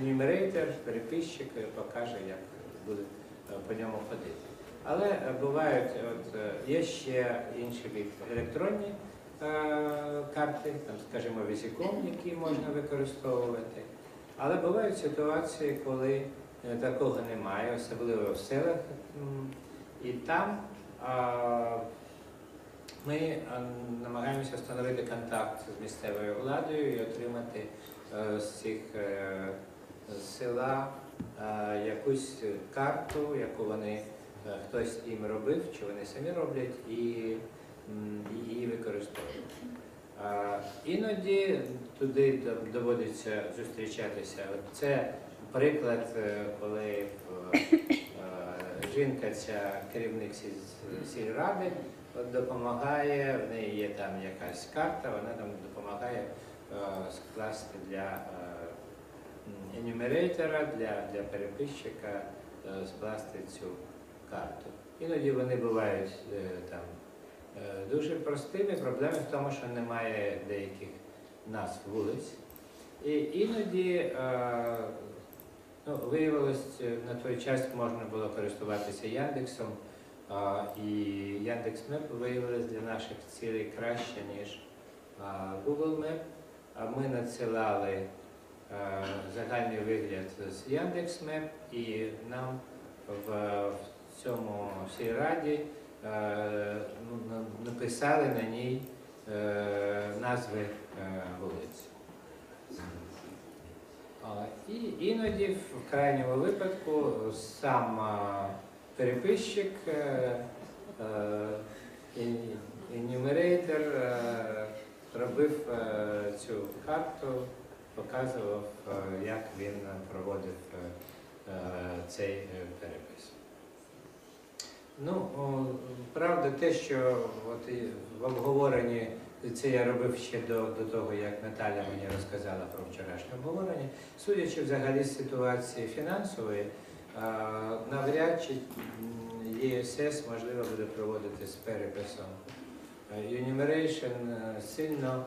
[SPEAKER 3] enumerator, переписчик е, покаже, як буде е, по ньому ходити. Але бувають, от, е, є ще інший бік електронні е, карти, там, скажімо, візиком, які можна використовувати. Але бувають ситуації, коли е, такого немає, особливо в селах. І там ми намагаємося встановити контакт з місцевою владою і отримати з цих села якусь карту, яку вони хтось їм робив, чи вони самі роблять, і її використовують. Іноді туди доводиться зустрічатися. Це приклад, е, коли е, жінка, ця керівник сіль- сільради, допомагає, в неї є там якась карта, вона там допомагає е, скласти для е, м, енюмерейтора, для, для переписчика скласти цю карту. Іноді вони бувають е, там е, дуже простими. Проблеми в тому, що немає деяких назв вулиць. І іноді е, ну, виявилось, на той час можна було користуватися Яндексом, і Яндекс.Меп виявилось для наших цілей краще, ніж Google Map. А ми надсилали загальний вигляд з Яндекс.Меп, і нам в, цьому всій раді е, ну, на- написали на ній е, назви е, вулиць. І іноді в крайньому випадку сам переписчик, е, е, і- енюмерейтор е, робив цю карту, показував, як він проводив цей перепис. Ну, правда, те, що от в обговоренні, це я робив ще до, до того, як Наталя мені розказала про вчорашнє обговорення, судячи взагалі з ситуації фінансової, навряд чи ЄСС можливо буде проводити з переписом. Е, Enumeration е, сильно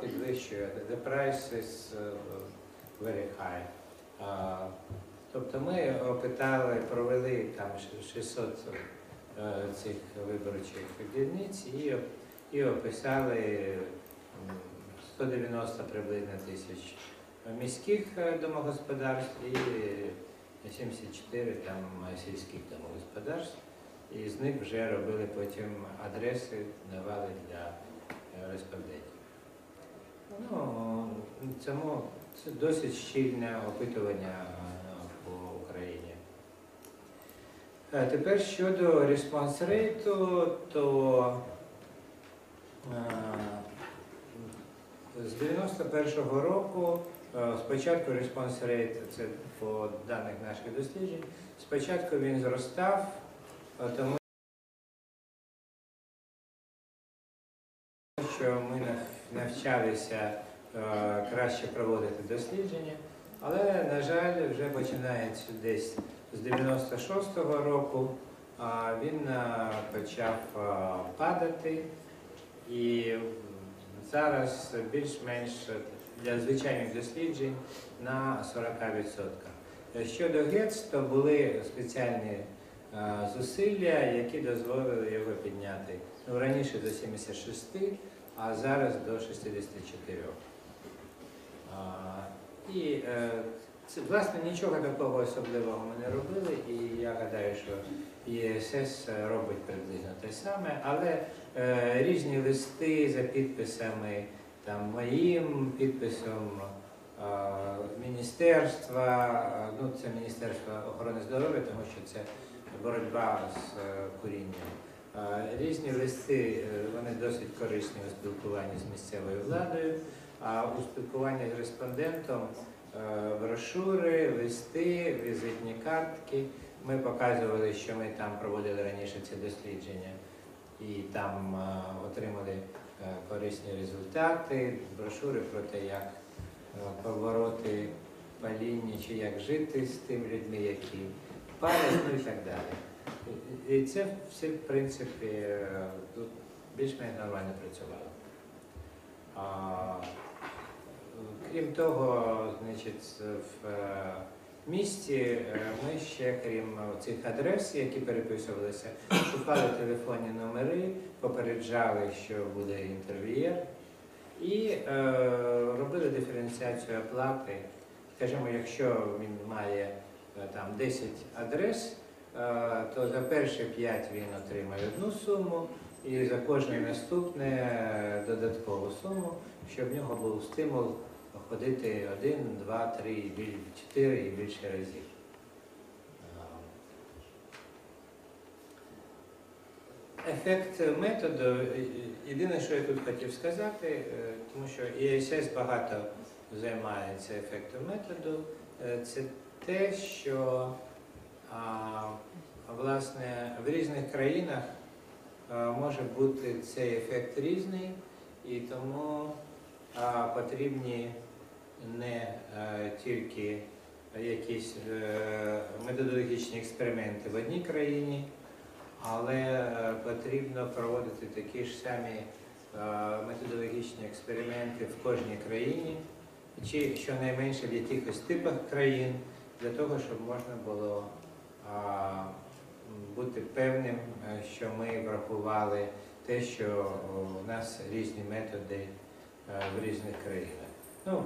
[SPEAKER 3] підвищує. The price is е, very high. Тобто ми опитали, провели там 600 е, цих виборчих дільниць і, і описали 190 приблизно тисяч міських е, домогосподарств і 74 там сільських домогосподарств. І з них вже робили потім адреси, давали для респондентів. Ну, цьому це досить щільне опитування е, по Україні. Е, Тепер щодо response rate у, то е, з 91-го року е, спочатку response rate, це по даних наших досліджень, спочатку він зростав, е, тому що ми навчалися е, краще проводити дослідження. Але, на жаль, вже починається десь з 96-го року. Він е, почав е, падати і зараз більш-менш для звичайних досліджень на 40%. Щодо ГЕЦ, то були спеціальні е, зусилля, які дозволили його підняти. Ну, раніше до 76, а зараз до 64. А, І власне нічого такого особливого ми не робили, і я гадаю, що ЄСС робить приблизно те саме, але е, різні листи за підписами, там моїм підписом е, міністерства, ну це Міністерство охорони здоров'я, тому що це боротьба з е, курінням. Е, Різні листи, е, вони досить корисні у спілкуванні з місцевою владою, а у спілкуванні з респондентом брошури, листи, візитні картки. Ми показували, що ми там проводили раніше ці дослідження і там е, отримали е, корисні результати, брошури про те, як е, побороти паління чи як жити з тими людьми, які палять, ну і так далі. І- це все, в принципі, е, тут більш-менш нормально працювало. Крім того, значить, в е, місті е, ми ще, крім цих адрес, які переписувалися, шукали телефонні номери, попереджали, що буде інтерв'єр, і е, робили диференціацію оплати. Скажімо, якщо він має е, там 10 адрес, е, то за перші 5 він отримає одну суму, і за кожне наступне е, додаткову суму, щоб в нього був стимул ходити один, два, три, біль- чотири і більше разів. Е, Ефект методу, е, е, єдине, що я тут хотів сказати, е, тому що ІСС багато займається ефектом методу, е, це те, що а, власне в різних країнах а, може бути цей ефект різний, і тому потрібні не е, тільки якісь е, методологічні експерименти в одній країні, але е, потрібно проводити такі ж самі методологічні експерименти в кожній країні, чи щонайменше в якихось типах країн, для того, щоб можна було бути певним, що ми врахували те, що у нас різні методи в різних країнах. Ну,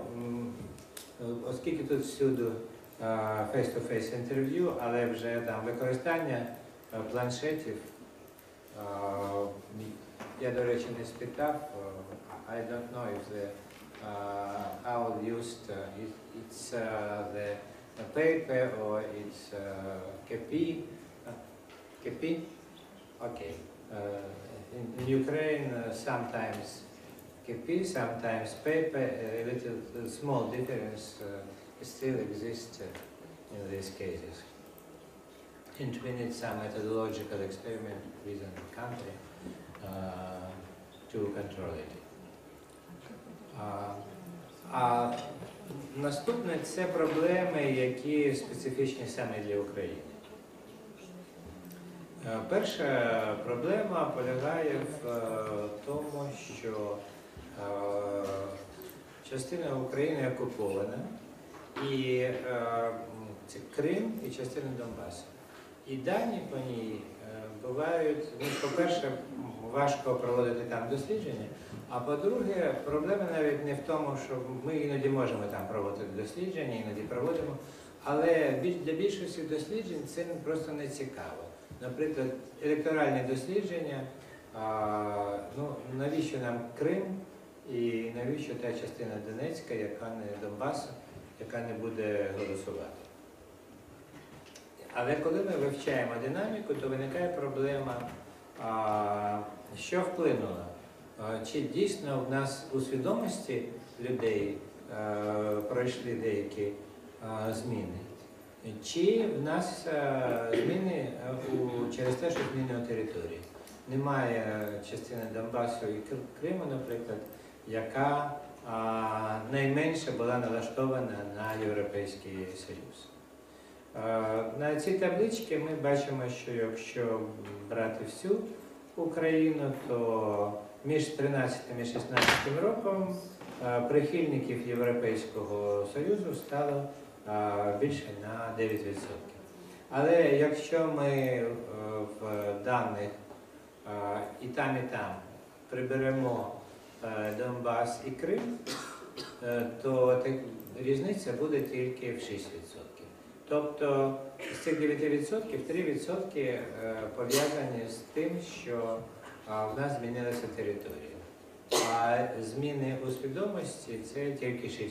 [SPEAKER 3] оскільки тут всюди е, face-to-face інтерв'ю, але вже там використання е, планшетів, е, я, до речі, не спитав, е, I don't know if the uh, how used uh, it, it's uh, the, paper or it's uh. Uh, kepi? Okay. Uh, in, in Ukraine, uh, sometimes kepi, sometimes paper, a little a small difference uh, still exists uh, in these cases. And we need some methodological experiment within the country uh, to control it. А, наступне це проблеми, які специфічні саме для України. Е, Перша проблема полягає в е, тому, що е, частина України окупована, і е, це Крим і частина Донбасу. І дані по ній е, бувають, ну, по-перше, важко проводити там дослідження, а по-друге, проблема навіть не в тому, що ми іноді можемо там проводити дослідження, іноді проводимо, але для більшості досліджень це просто не цікаво. Наприклад, електоральне дослідження, ну, навіщо нам Крим і навіщо та частина Донецька, яка не Донбасу, яка не буде голосувати. Але коли ми вивчаємо динаміку, то виникає проблема, що вплинуло. Чи дійсно в нас у свідомості людей пройшли деякі зміни? Чи в нас зміни через те, що змінили території? Немає частини Донбасу і Криму, наприклад, яка а найменше була налаштована на Європейський Союз. На цій табличці ми бачимо, що якщо брати всю Україну, то між 13 і 16 роком прихильників Європейського Союзу стало більше на 9%. Але якщо ми е, в даних і там, і там приберемо Донбас і Крим, е, то різниця буде тільки в 6%. Тобто з цих 9% 3% е, пов'язані з тим, що в нас змінилася територія. А зміни у свідомості це тільки 6%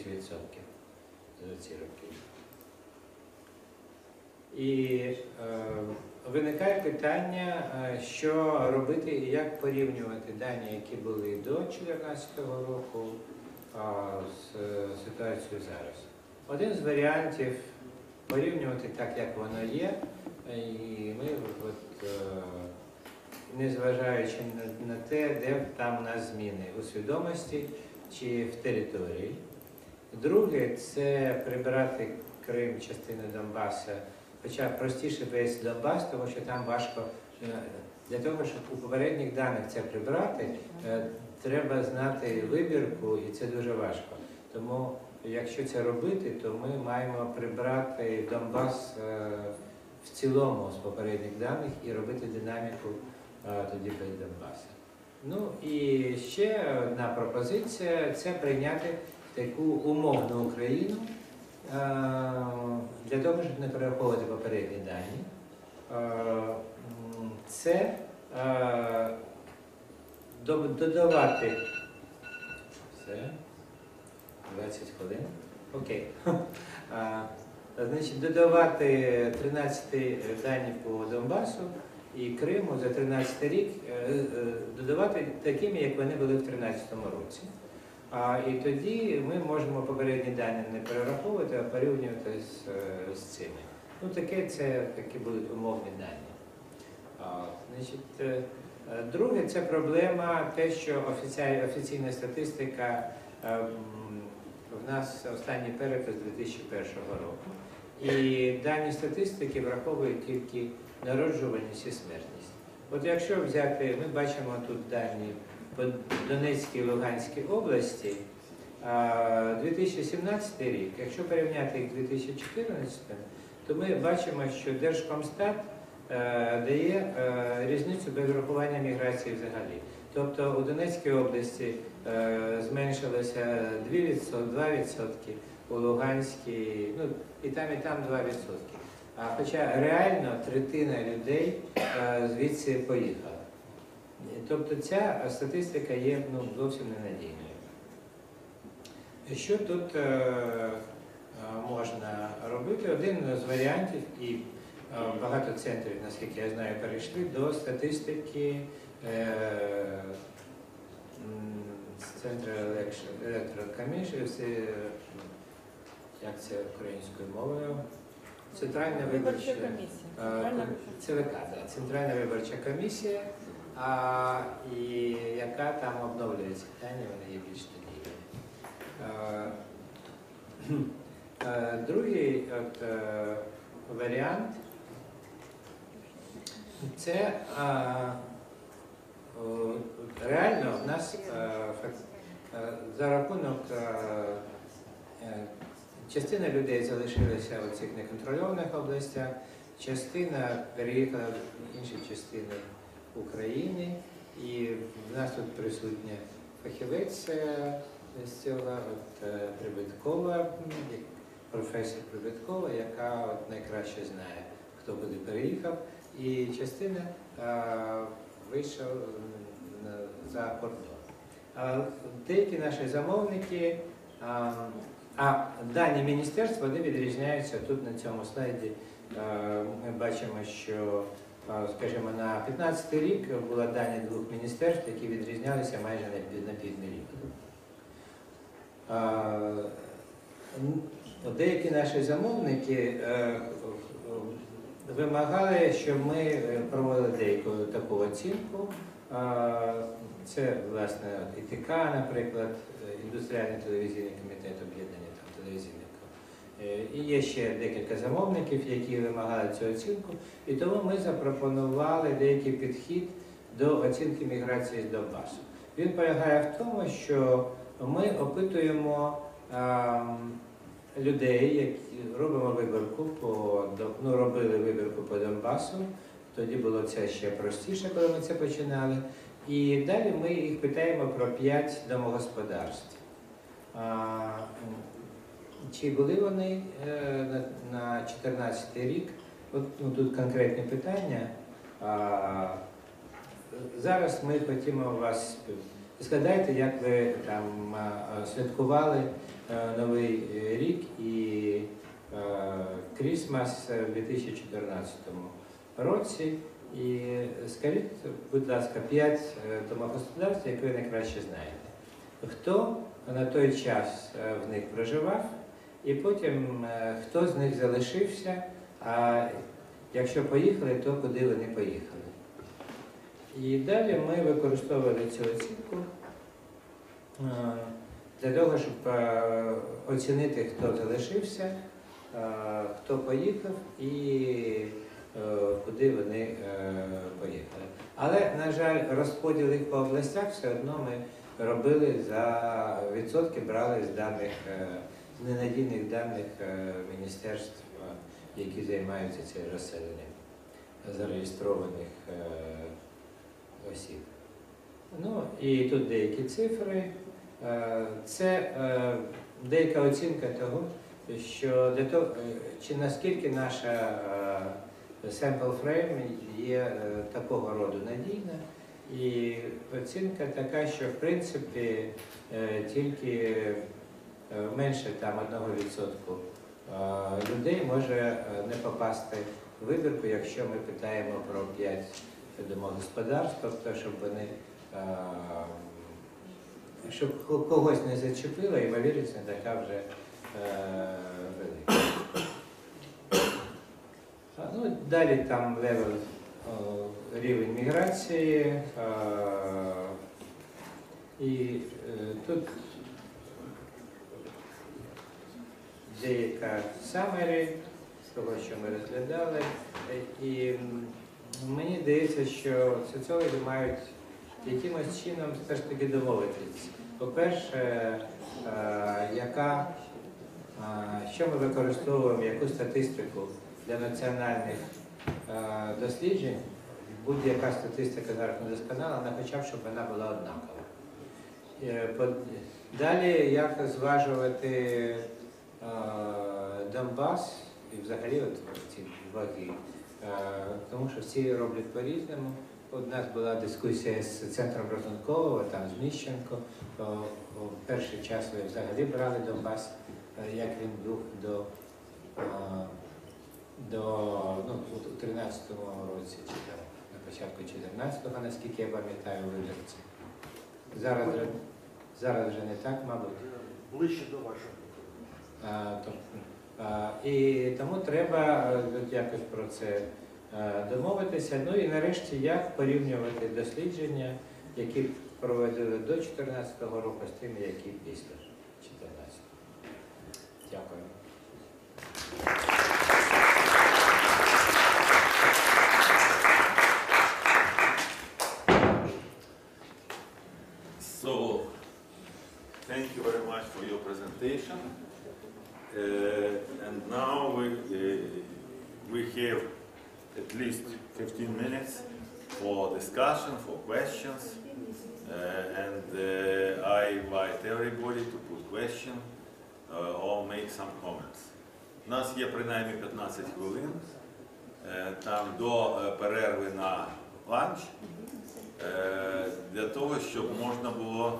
[SPEAKER 3] за ці роки. І е, виникає питання, е, що робити і як порівнювати дані, які були до 2014 року з е, ситуацією зараз. Один з варіантів порівнювати так, як воно є, і ми, от, е, незважаючи на, на те, де там у нас зміни у свідомості чи в території. Друге, це прибирати Крим, частину Донбасу, хоча простіше весь Донбас, тому що там важко е, для того, щоб у попередніх даних це прибрати, е, треба знати вибірку, і це дуже важко. Тому якщо це робити, то ми маємо прибрати Донбас е, в цілому з попередніх даних і робити динаміку тоді без Донбасу. Ну і ще одна пропозиція це прийняти таку умовну Україну для того, щоб не перераховувати попередні дані. Е, Це е, додавати все. 20 хвилин. Окей. Значить, додавати 13 дані по Донбасу і Криму за 13 рік, е, е, додавати такими, як вони були в 2013 році. А, і тоді ми можемо попередні дані не перераховувати, а порівнювати з, е, з цими. Ну, таке це такі будуть умовні дані. А, значить, е, е, друге, це проблема те, що офіція- офіційна статистика в нас останній перепис 2001 року. І дані статистики враховують тільки народжуваність і смертність. От якщо взяти, ми бачимо тут дані по Донецькій і Луганській області, 2017 рік, якщо порівняти їх з 2014, то ми бачимо, що Держкомстат е, дає е, різницю без врахування міграції взагалі. Тобто у Донецькій області е, зменшилося 2%, 2%, у Луганській, ну і там, і там 2%. А хоча реально третина людей звідси поїхала. Тобто ця статистика є ну, зовсім ненадійною. Що тут е, е, можна робити? Один з варіантів, і е, багато центрів, наскільки я знаю, перейшли до статистики е, з центру електрокомісії, це, як це українською мовою? Центральна виборча
[SPEAKER 5] комісія.
[SPEAKER 3] Е, ЦВК, да, Центральна виборча комісія, а, і яка там обновлюється? Дані, вони є більш е, Другий от, е, варіант це реально в нас е, е, за рахунок частина людей залишилася у цих неконтрольованих областях, частина переїхала в інші частини України, і в нас тут присутня фахівець е, з цього от, е, Прибиткова, професор Прибиткова, яка от найкраще знає, хто куди переїхав, і частина е, вийшов за кордон. А деякі наші замовники, а, а дані міністерства вони відрізняються тут на цьому слайді. Е, Ми бачимо, що, скажімо, на 15 рік були дані двох міністерств, які відрізнялися майже на пів- на півмільйона. Деякі наші замовники е, е, вимагали, щоб ми провели деяку таку оцінку. Це, власне, ІТК, наприклад, індустріальний телевізійний комітет об'єднання там телевізійних. Е, І є ще декілька замовників, які вимагали цю оцінку. І тому ми запропонували деякий підхід до оцінки міграції з Донбасу. Він полягає в тому, що ми опитуємо ем, людей, які робимо вибірку по ну, робили вибірку по Донбасу. Тоді було це ще простіше, коли ми це починали. І далі ми їх питаємо про п'ять домогосподарств. А, чи були вони е, на- на 2014 рік? От ну, тут конкретні питання. А, зараз ми хотімо вас згадайте, як ви там святкували е, Новий рік і е, Крісмас в 2014 році. І скажіть, будь ласка, п'ять домогосподарств, які ви найкраще знаєте. Хто на той час в них проживав, і потім е, хто з них залишився, а якщо поїхали, то куди вони поїхали. І далі ми використовували цю оцінку е, для того, щоб е, оцінити, хто залишився, хто поїхав і куди вони поїхали. Але, на жаль, розподіл їх по областях все одно ми робили за відсотки, брали з даних, ненадійних даних е, міністерств, е, які займаються цим розселенням зареєстрованих е, осіб. Ну і тут деякі цифри. Це деяка оцінка того, що для того, чи наскільки наша sample frame є такого роду надійна. І оцінка така, що в принципі тільки менше там 1% е, людей може е, не попасти в вибірку, якщо ми питаємо про 5 домогосподарств, тобто щоб вони е, щоб когось не зачепило, ймовірність не така вже е, велика. Ну, далі там level рівень міграції. е, І е, тут деяка summary з того, що ми розглядали. Е, І мені здається, що соціологи мають якимось чином все ж таки домовитись. По-перше, е, яка, е, що ми використовуємо, яку статистику для національних досліджень, будь-яка статистика зараз не досконала, але хоча б, щоб вона була однакова. Далі, як зважувати Донбас і взагалі от ці ваги, тому що всі роблять по-різному. У нас була дискусія з центром Ротункового, там з Міщенко. Перший час ви взагалі брали Донбас, е, як він був до, до ну, у 13-му році, чи там на початку 14-го, наскільки я пам'ятаю, виборці. Зараз, зараз вже не так, мабуть.
[SPEAKER 5] Ближче до вашого.
[SPEAKER 3] А, то- а, І тому треба е, якось про це е, домовитися. Ну і нарешті, як порівнювати дослідження, які проводили до 2014 року з тими, які після 2014. Дякую.
[SPEAKER 1] So, thank you very much for your presentation. Uh, and now we, uh, we have at least 15 minutes for discussion, for questions. Uh, and uh, I invite everybody to put question uh, or make some comments. У нас є принаймні 15 хвилин. Е, Там до е, перерви на ланч е, для того, щоб можна було.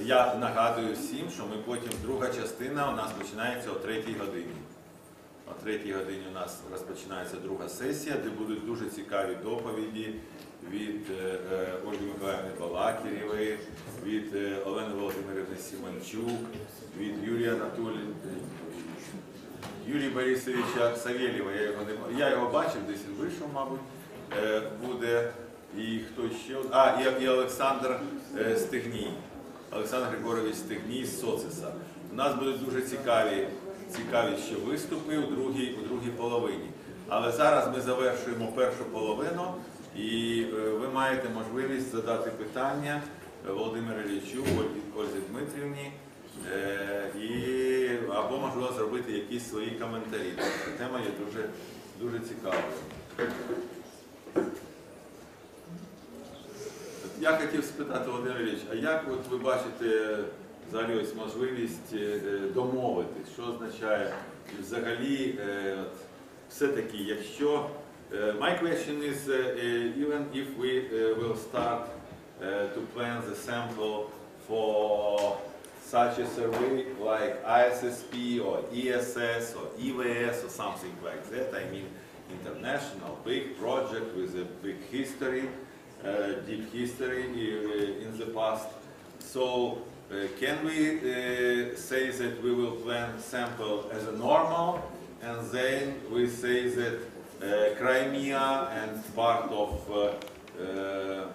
[SPEAKER 1] Я нагадую всім, що ми потім друга частина у нас починається о третій годині. О третій годині у нас розпочинається друга сесія, де будуть дуже цікаві доповіді від е, е, Ольги Миколаївни Балакірєвої, від е, Олени Володимирівни Сіманчук, від Юрія Анатолій, Юрія Борисовича Савєлєва. Я його, не, я його бачив, десь він вийшов, мабуть, буде. І хто ще? А, і, і Олександр Стегній. Олександр Григорович Стегній з Социса. У нас будуть дуже цікаві, цікаві ще виступи у другій, у другій половині. Але зараз ми завершуємо першу половину, і е, ви маєте можливість задати питання Володимиру Іллічу, Ользі, Дмитрівні, е, або можливо зробити якісь свої коментарі. Тому Тема є дуже, дуже цікавою. Я хотів спитати, Володимир Ілліч, а як от ви бачите взагалі ось можливість е, домовитись? Що означає взагалі все-таки, якщо my question is uh, uh, even if we uh, will start uh, to plan the sample for such a survey like ISSP or ESS or EVS or something like that, I mean international big project with a big history, uh, deep history uh, in the past. So uh, can we uh, say that we will plan sample as a normal and then we say that uh, Crimea and part of, uh, uh,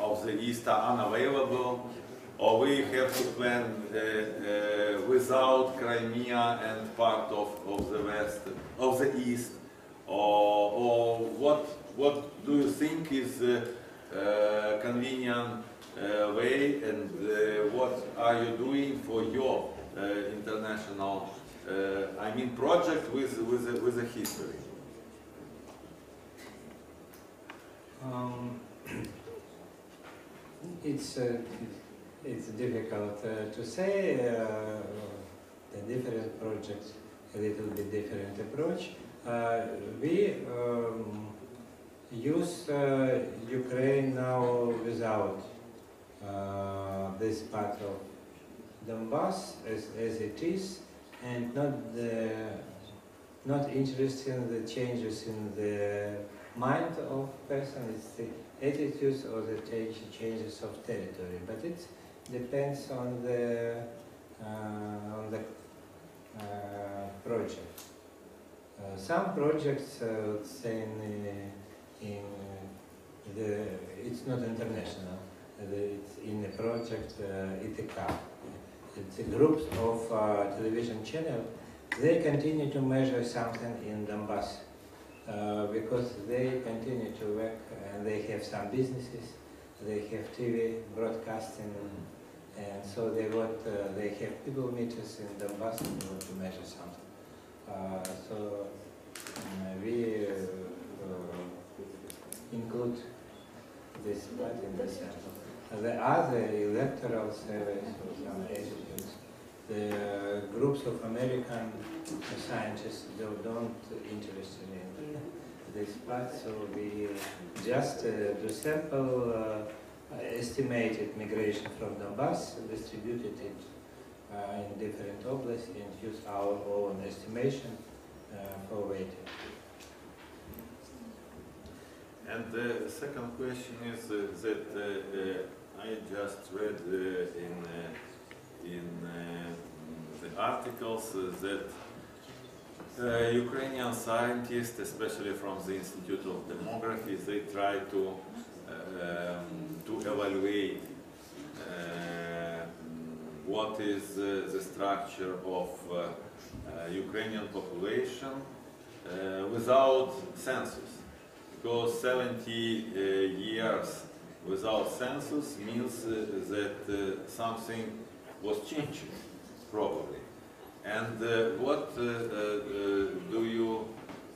[SPEAKER 1] of the east are unavailable or we have to plan uh, uh, without Crimea and part of, of the west, of the east, or, or what, what do you think is uh, uh, convenient uh, way and uh, what are you doing for your uh, international, uh, I mean, project with, with, with a history?
[SPEAKER 3] Um, it's uh, it's difficult uh, to say. Uh, the different projects a little bit different approach. Uh, we um, use uh, Ukraine now without this part of Donbass as, as it is, and not the not interested in the changes in the mind of person, it's the attitudes or the change, changes of territory. But it depends on the uh, on the uh, project. Uh, some projects, uh, say in, uh, in uh, the it's not international. It's in the project uh. It's a group of uh, television channel. They continue to measure something in Donbass uh, because they continue to work and they have some businesses, they have TV broadcasting, and so they want uh, they have people meters in Donbass and they want to measure something. Uh, so uh, we uh, uh, include this part in the sample. Uh, The other electoral surveys or some attitudes, the uh, groups of American scientists they don't interest in this part, so we just uh, do sample uh, estimated migration from Donbass, distributed it uh, in different oblasts and use our own estimation uh, for weighting.
[SPEAKER 1] And the second question is uh, that uh, uh, I just read uh, in, uh, in uh, the articles uh, that uh, Ukrainian scientists, especially from the Institute of Demography, they try to, um, to evaluate uh, what is uh, the structure of uh, Ukrainian population uh, without census because 70 uh, years without census means that something was changing, probably. And uh, what uh, uh, do you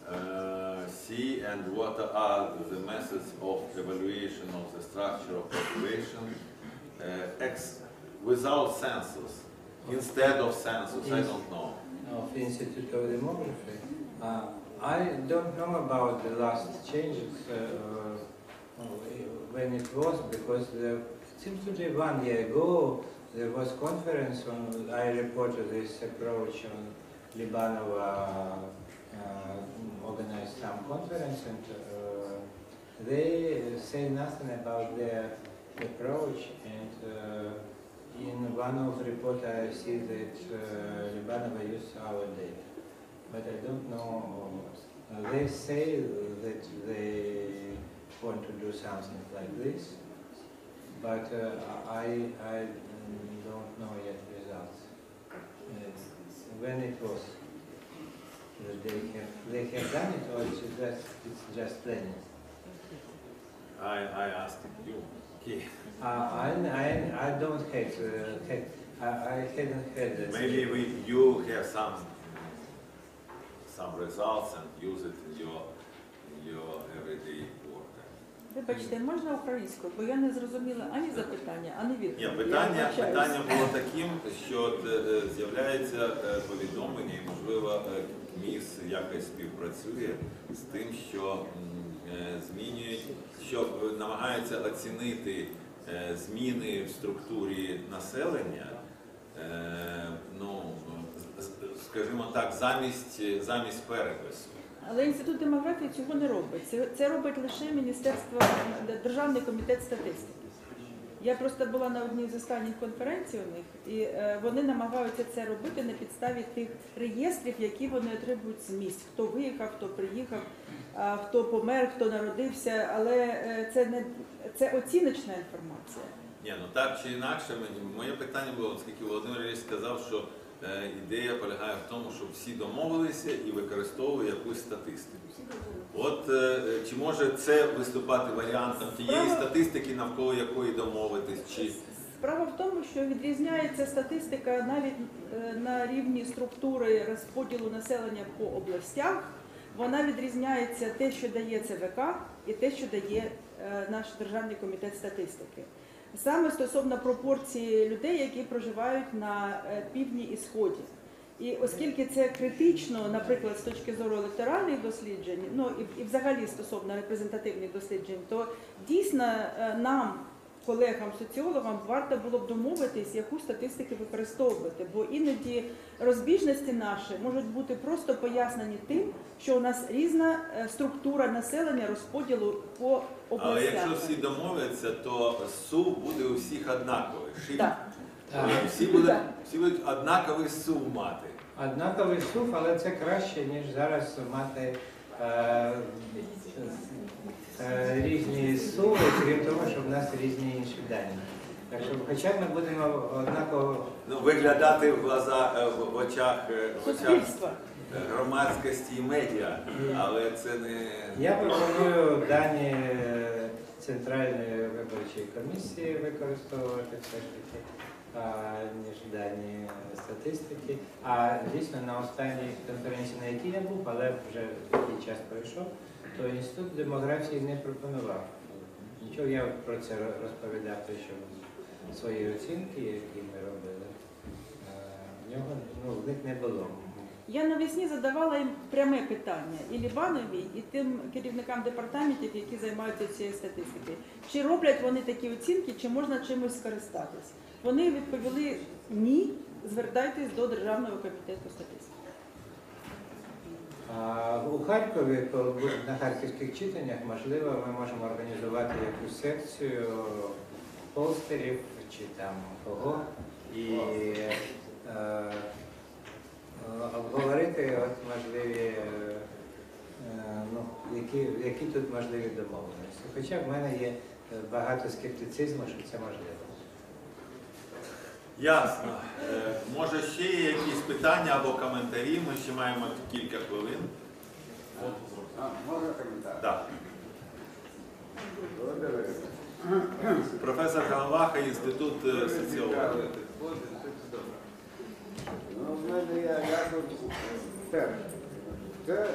[SPEAKER 1] uh, see and what are the methods of evaluation of the structure of population uh, ex without census, instead of census, I don't know.
[SPEAKER 3] of Institute of Demography. Uh, I don't know about the last changes uh, when it was because the, it seems to be one year ago there was conference on I reported this approach on Libanova uh, organized some conference and uh, they say nothing about their approach and uh, in one of report I see that uh, Libanova use our data, but I don't know. They say that they want to do something like this, but uh, I, I mm, don't know yet results. Uh, when it was that they have, they have done it or it's just, it's just planning?
[SPEAKER 1] I, I asked you. Okay.
[SPEAKER 3] Uh, I, I, I don't have, uh, have I, I hadn't heard that.
[SPEAKER 1] Maybe we, you have some, some results and use it in your, in your everyday.
[SPEAKER 6] Вибачте, можна українською, бо я не зрозуміла ані запитання, ані відповідь.
[SPEAKER 1] Ні, питання, питання було таким, що е, з'являється е, повідомлення, і можливо е, МІС якось співпрацює з тим, що е, змінюють, що е, намагаються оцінити е, зміни в структурі населення. е, Ну, скажімо так, замість, замість перепису.
[SPEAKER 6] Але інститут демографії цього не робить. Це, це робить лише Міністерство Державний комітет статистики. Я просто була на одній з останніх конференцій у них, і е, вони намагаються це робити на підставі тих реєстрів, які вони отримують з місць. Хто виїхав, хто приїхав, а, хто помер, хто народився. Але е, це не це оціночна інформація.
[SPEAKER 1] Ні, ну так чи інакше, мені моє питання було, оскільки Володимир Ілліч сказав, що е, ідея полягає в тому, щоб всі домовилися і використовували якусь статистику. От е, чи може це виступати варіантом тієї статистики, навколо якої домовитись, чи
[SPEAKER 6] Справа в тому, що відрізняється статистика навіть е, на рівні структури розподілу населення по областях. Вона відрізняється те, що дає ЦВК, і те, що дає е, наш Державний комітет статистики. Саме стосовно пропорції людей, які проживають на е, півдні і сході. І оскільки це критично, наприклад, з точки зору електоральних досліджень, ну і, і взагалі стосовно репрезентативних досліджень, то дійсно е, нам, колегам, соціологам, варто було б домовитись, яку статистику використовувати, бо іноді розбіжності наші можуть бути просто пояснені тим, що у нас різна е, структура населення розподілу по
[SPEAKER 1] але якщо всі домовляться, то СУ буде у всіх однаковий.
[SPEAKER 6] Так.
[SPEAKER 3] Так.
[SPEAKER 1] Всі будуть, всі будуть однаковий СУ мати.
[SPEAKER 3] Однаковий сув, але це краще, ніж зараз мати е, е, різні суви, крім того, що в нас різні інші дані. Так що хоча б ми будемо однаково
[SPEAKER 1] Ну, виглядати в глаза е, в очах, е, в очах
[SPEAKER 6] Суспільства.
[SPEAKER 1] е, громадськості і медіа, але це не
[SPEAKER 3] Я пропоную дані е, Центральної виборчої комісії використовувати все ж таки, а, ніж дані статистики. А дійсно на останній конференції, на якій я був, але вже такий час пройшов, то інститут демографії не пропонував. Нічого я про це розповідав, те, що свої оцінки, які ми робили, е, в нього ну, в них не було.
[SPEAKER 6] Я навесні задавала їм пряме питання і Лібанові, і тим керівникам департаментів, які займаються цією статистикою. Чи роблять вони такі оцінки, чи можна чимось скористатись? Вони відповіли ні, звертайтесь до Державного комітету статистики.
[SPEAKER 3] У Харкові, коли будуть на харківських читаннях, можливо, ми можемо організувати якусь секцію постерів чи там кого і е, е, обговорити от можливі, е, ну, які, які тут можливі домовленості. Хоча в мене є багато скептицизму, що це можливо.
[SPEAKER 1] Ясно. Е, Може ще є якісь питання або коментарі? Ми ще маємо кілька хвилин.
[SPEAKER 7] Можна коментар?
[SPEAKER 1] Так. Професор Галаваха, інститут е, соціології.
[SPEAKER 7] ну, в мене я, тут перше. Це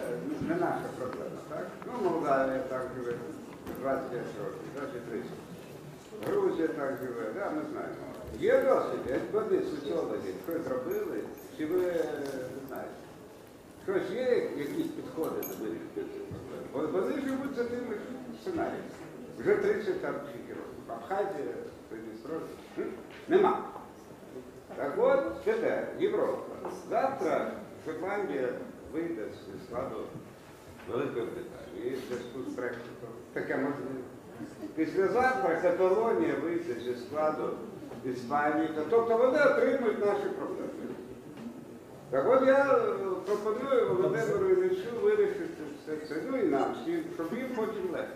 [SPEAKER 7] не наша проблема, так? Ну, Молдавія так живе 25 років, 23. Грузія так живе, да, ми знаємо. Є досвід, вони соціологи, щось зробили, чи ви не знаєте? Щось є, якісь підходи до вирішення цих проблем? Бо Вони живуть за тими сценаріями. Вже 30 там скільки років. Абхазія, Придністров'я. Нема. Так от, тепер Європа. Завтра Шотландія вийде з складу Великої Британії в зв'язку з Брекситом. Таке можливо. Післязавтра Каталонія вийде зі складу Іспанії. Тобто вони отримують наші проблеми. Так от я е, пропоную Володимиру Іллічу вирішити все це, ну і нам всім, щоб їм потім легко.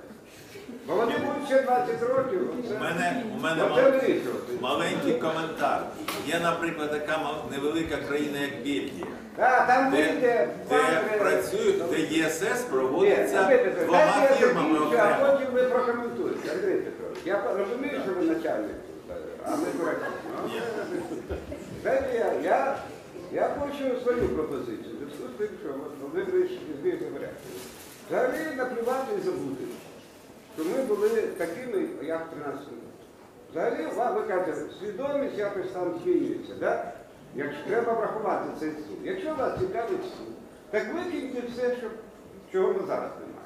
[SPEAKER 7] Бо вони будуть ще 20 років.
[SPEAKER 1] У мене, у мене мал- маленький коментар. Є, наприклад, така мал- невелика країна, як Бельгія,
[SPEAKER 7] Так, там
[SPEAKER 1] де,
[SPEAKER 7] вийде
[SPEAKER 1] де
[SPEAKER 7] пан,
[SPEAKER 1] працюють, де ЄСС
[SPEAKER 7] Ні,
[SPEAKER 1] проводиться
[SPEAKER 7] Петрович,
[SPEAKER 1] двома
[SPEAKER 7] дайте я
[SPEAKER 1] фірмами
[SPEAKER 7] закінчу, а потім ви прокоментуєте. Андрій Петрович, я розумію, що ви начальник, ми ну. Я, я, хочу свою пропозицію. Зв'язку з тим, що ви вирішили збірні варіанти. Взагалі наплювати і забути, що ми були такими, як в 13 році. Взагалі, ви кажете, свідомість якось там змінюється, да? Якщо треба врахувати цей суд. Якщо вас цікавить суд, так викиньте все, що, чого ми зараз немає.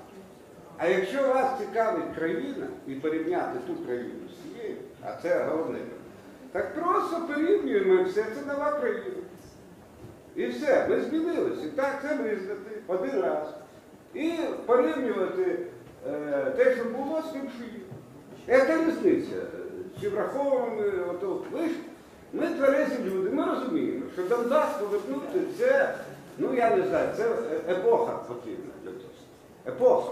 [SPEAKER 7] А якщо вас цікавить країна і порівняти ту країну з цією, а це головне, так просто порівнюємо все, це нова країна. І все, ми змінилися. Так це визнати один раз. І порівнювати е, те, що було, з тим, що є. Яка різниця? Чи враховуємо ми тверезі люди, ми розуміємо, що Донбас повернути це, ну я не знаю, це епоха потрібна для цього. Епоха.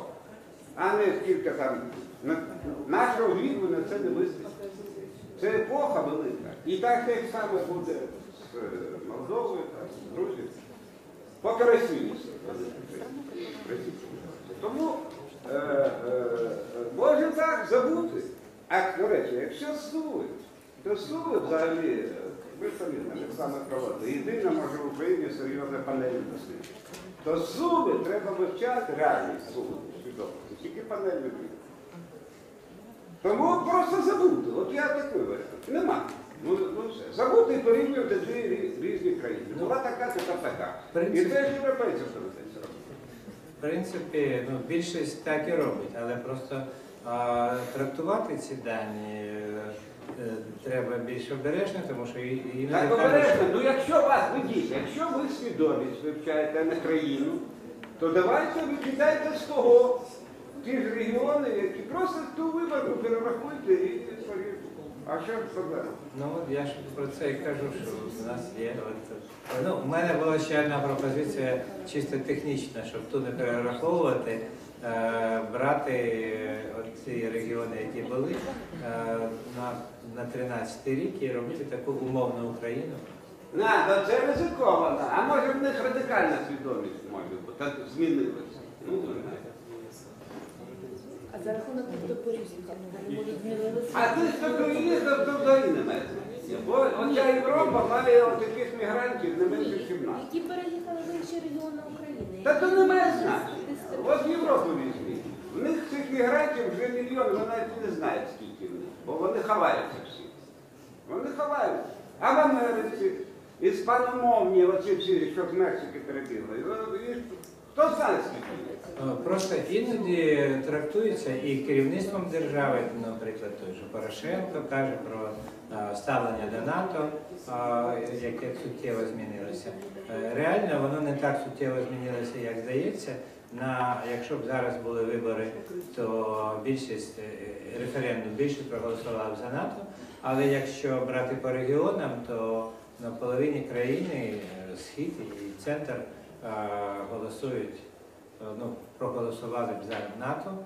[SPEAKER 7] А не скільки там. на- Нашого віку на це не вистачить. Це епоха велика. І так те саме буде з Молдовою, з Грузією. Поки Росії Тому е, е, може так забути. А до речі, якщо суви, то суви взагалі, ви самі саме проводили. Єдина може в Україні серйозна панель дослідження. То суви треба вивчати реальні суви, свідомості, тільки панель не буде. Тому просто забути. От я такий варіант. Нема. Ну, ну все. Забути і порівнювати дві різні країни. Була така, то така. І це ж європейці доведеться робити.
[SPEAKER 3] В принципі, ну, більшість так і робить, але просто а, трактувати ці дані е, треба більш обережно, тому що і- іноді
[SPEAKER 7] Так обережно, ну якщо вас видіть, якщо ви свідомість вивчаєте на країну, то давайте викидайте з того ті ж регіони, які просто ту вибору перерахуйте і. А що ж проблема?
[SPEAKER 3] Ну от я ж про це і кажу, що в нас є. От, ну, у мене була ще одна пропозиція чисто технічна, щоб тут не перераховувати, е, брати е, ці регіони, які були е, на, на 13 рік і робити таку умовну Україну.
[SPEAKER 7] На, то це ризиковано. А може в них радикальна свідомість може бути, так змінилася. Ну.
[SPEAKER 8] А за рахунок Порізівка вони можуть змінилися.
[SPEAKER 7] А ти з тобою їздив, то взагалі немає. значення. Бо оця Європа має таких мігрантів не менше, ніж нас.
[SPEAKER 8] Які переїхали в інші регіони України?
[SPEAKER 7] Та то немає значення. От Європу візьміть. В них цих мігрантів вже мільйон, вони навіть не знають, скільки в них, бо вони ховаються всі. Вони ховаються. А в Америці іспаномовні, оці всі, що з Мексики перебігли,
[SPEAKER 3] Е, Просто іноді трактується і керівництвом держави, наприклад, той же Порошенко каже про е, ставлення до НАТО, е, яке суттєво змінилося. Реально воно не так суттєво змінилося, як здається. На якщо б зараз були вибори, то більшість референдум більшість проголосувала б за НАТО. Але якщо брати по регіонам, то на половині країни схід і центр голосують е, ну, проголосували б за НАТО.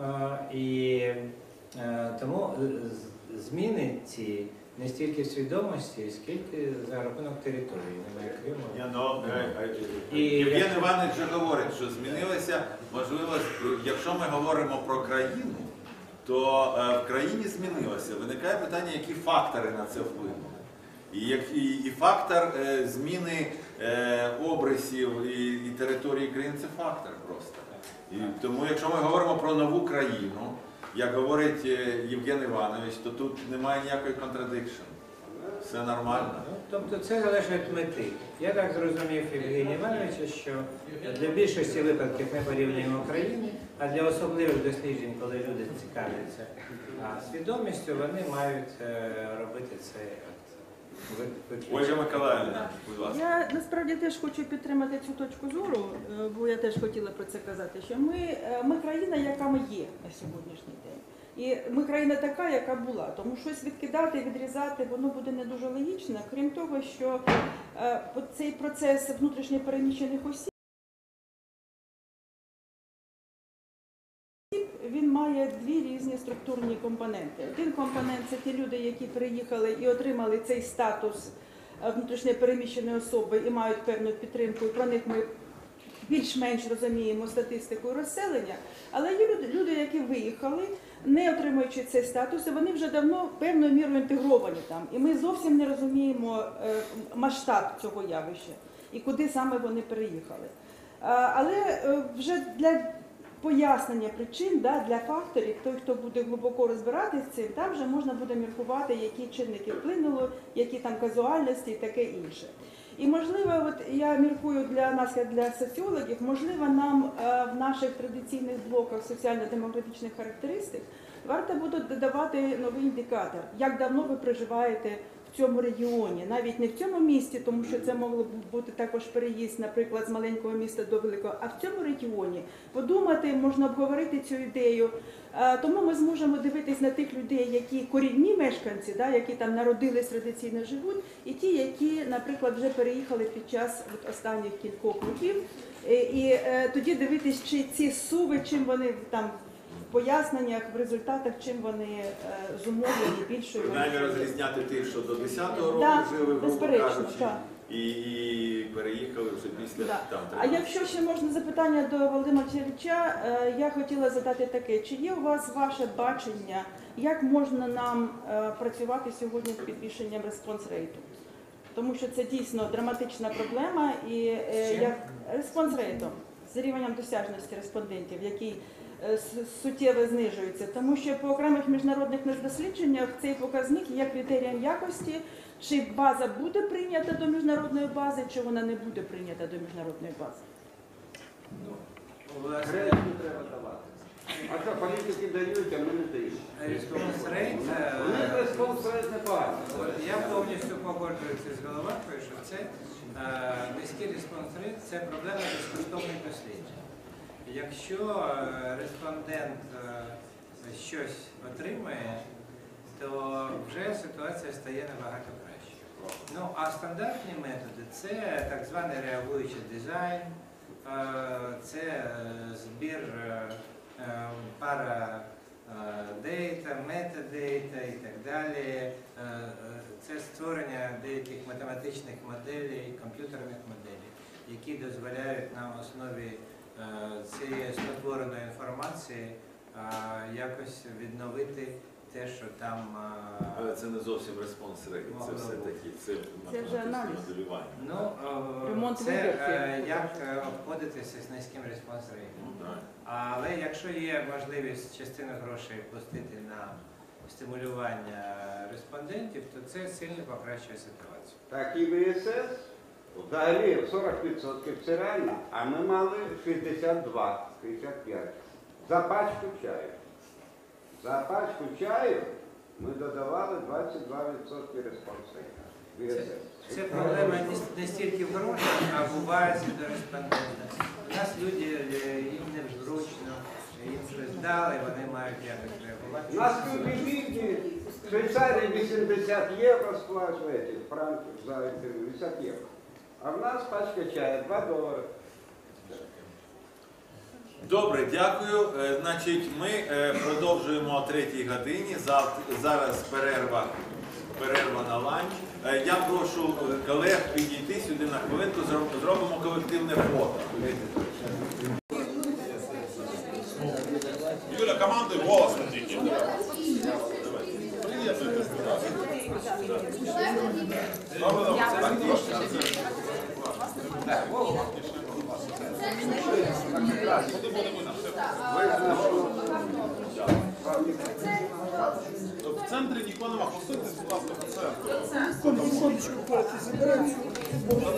[SPEAKER 3] Е, І е, тому зміни ці не стільки в свідомості, скільки за рахунок території, немає Криму.
[SPEAKER 1] Ні, ну, е, е,
[SPEAKER 3] І
[SPEAKER 1] Євген Іванович вже говорить, що змінилася можливість, якщо ми говоримо про країну, то е, в країні змінилося. Виникає питання, які фактори на це вплинули. І, і, і фактор е, зміни е, обрисів і, і території країни це фактор просто. І тому, якщо ми говоримо про нову країну, як говорить е, Євген Іванович, то тут немає ніякої контрадикшн. Все нормально.
[SPEAKER 3] Ну, Тобто це залежить від мети. Я так зрозумів Євгенія Івановича, що для більшості випадків ми порівнюємо країни, а для особливих досліджень, коли люди цікавляться свідомістю, вони мають е, робити це.
[SPEAKER 1] Ольга Миколаївна, будь ласка.
[SPEAKER 6] Я насправді теж хочу підтримати цю точку зору, е, бо я теж хотіла про це казати, що ми, е, ми країна, яка ми є на сьогоднішній день. І ми країна така, яка була. Тому щось відкидати, відрізати, воно буде не дуже логічно. Крім того, що е, цей процес внутрішньо переміщених осіб має дві різні структурні компоненти. Один компонент це ті люди, які приїхали і отримали цей статус е, внутрішньо переміщеної особи і мають певну підтримку. Про них ми більш-менш розуміємо статистику розселення. Але є люди, які виїхали, не отримуючи цей статус, і вони вже давно певною мірою інтегровані там. І ми зовсім не розуміємо е, масштаб цього явища і куди саме вони переїхали. Але е, вже для пояснення причин, да, для факторів, той, хто буде глибоко розбиратись цим, там вже можна буде міркувати, які чинники вплинули, які там казуальності і таке інше. І можливо, от я міркую для нас, як для соціологів, можливо, нам е, в наших традиційних блоках соціально-демографічних характеристик варто буде додавати новий індикатор, як давно ви проживаєте в цьому регіоні, навіть не в цьому місті, тому що це могло б бути також переїзд, наприклад, з маленького міста до великого, а в цьому регіоні подумати, можна обговорити цю ідею. Е, Тому ми зможемо дивитись на тих людей, які корінні мешканці, да, які там народились традиційно живуть, і ті, які, наприклад, вже переїхали під час от останніх кількох років. І, і е, тоді дивитись, чи ці суви, чим вони там поясненнях, в результатах, чим вони е, зумовлені більшою.
[SPEAKER 1] Принаймні розрізняти тих, що до 10-го року
[SPEAKER 6] Да,
[SPEAKER 1] жили, грубо
[SPEAKER 6] безперечно,
[SPEAKER 1] кажучи,
[SPEAKER 6] так.
[SPEAKER 1] і, і переїхали вже після
[SPEAKER 6] Да.
[SPEAKER 1] там
[SPEAKER 6] А якщо ще можна запитання до Володимира Васильовича, е, я хотіла задати таке: чи є у вас ваше бачення, як можна нам е, працювати сьогодні з підвищенням респонс рейту? Тому що це дійсно драматична проблема і е, як response rate ом з рівнем досяжності респондентів, який суттєво знижується, тому що по окремих міжнародних дослідженнях цей показник є критерієм якості, чи база буде прийнята до міжнародної бази, чи вона не буде прийнята до міжнародної бази.
[SPEAKER 3] Ну, власне,
[SPEAKER 7] треба давати. А що політики дають, а ми не даємо. непоганий.
[SPEAKER 3] От Я повністю погоджуюся з головакою, що це е, низький response rate це проблема безкоштовних досліджень. Якщо е, респондент е, щось отримує, то вже ситуація стає набагато краще. Ну а стандартні методи це так званий реагуючий дизайн, е, це збір пара дейта, метадейта і так далі. Це створення деяких математичних моделей, комп'ютерних моделей, які дозволяють на основі цієї спотвореної інформації е, якось відновити те, що там е,
[SPEAKER 1] Але це не зовсім response rate, це все-таки це
[SPEAKER 6] Це
[SPEAKER 1] математичне моделювання.
[SPEAKER 3] Ну, е, це е, як е, обходитися з низьким response rate
[SPEAKER 1] ом. Ну.
[SPEAKER 3] Але якщо є можливість частину грошей пустити на стимулювання респондентів, то це сильно покращує ситуацію.
[SPEAKER 7] Так і ВСС взагалі 40% це реально, а ми мали 62, 65. За пачку чаю. За пачку чаю ми додавали 22% респонсу. ВСС.
[SPEAKER 3] Це проблема не, не стільки в грошах, а в увазі до респондента. У нас люди е, їм незручно, їм щось дали, вони мають якось реагувати.
[SPEAKER 7] У нас люди бідні, в Швейцарії 80 євро сплачуєте, франків за 50 євро. А в нас пачка чаю 2 долари.
[SPEAKER 1] Добре, дякую. Е, Значить, ми е, продовжуємо о третій годині. Зараз перерва, перерва на ланч. Е, Я прошу колег підійти сюди на хвилинку, зроб- зробимо колективне фото.
[SPEAKER 9] Посуйтесь, Доцент. Доцент. Доцент.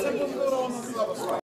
[SPEAKER 9] центр.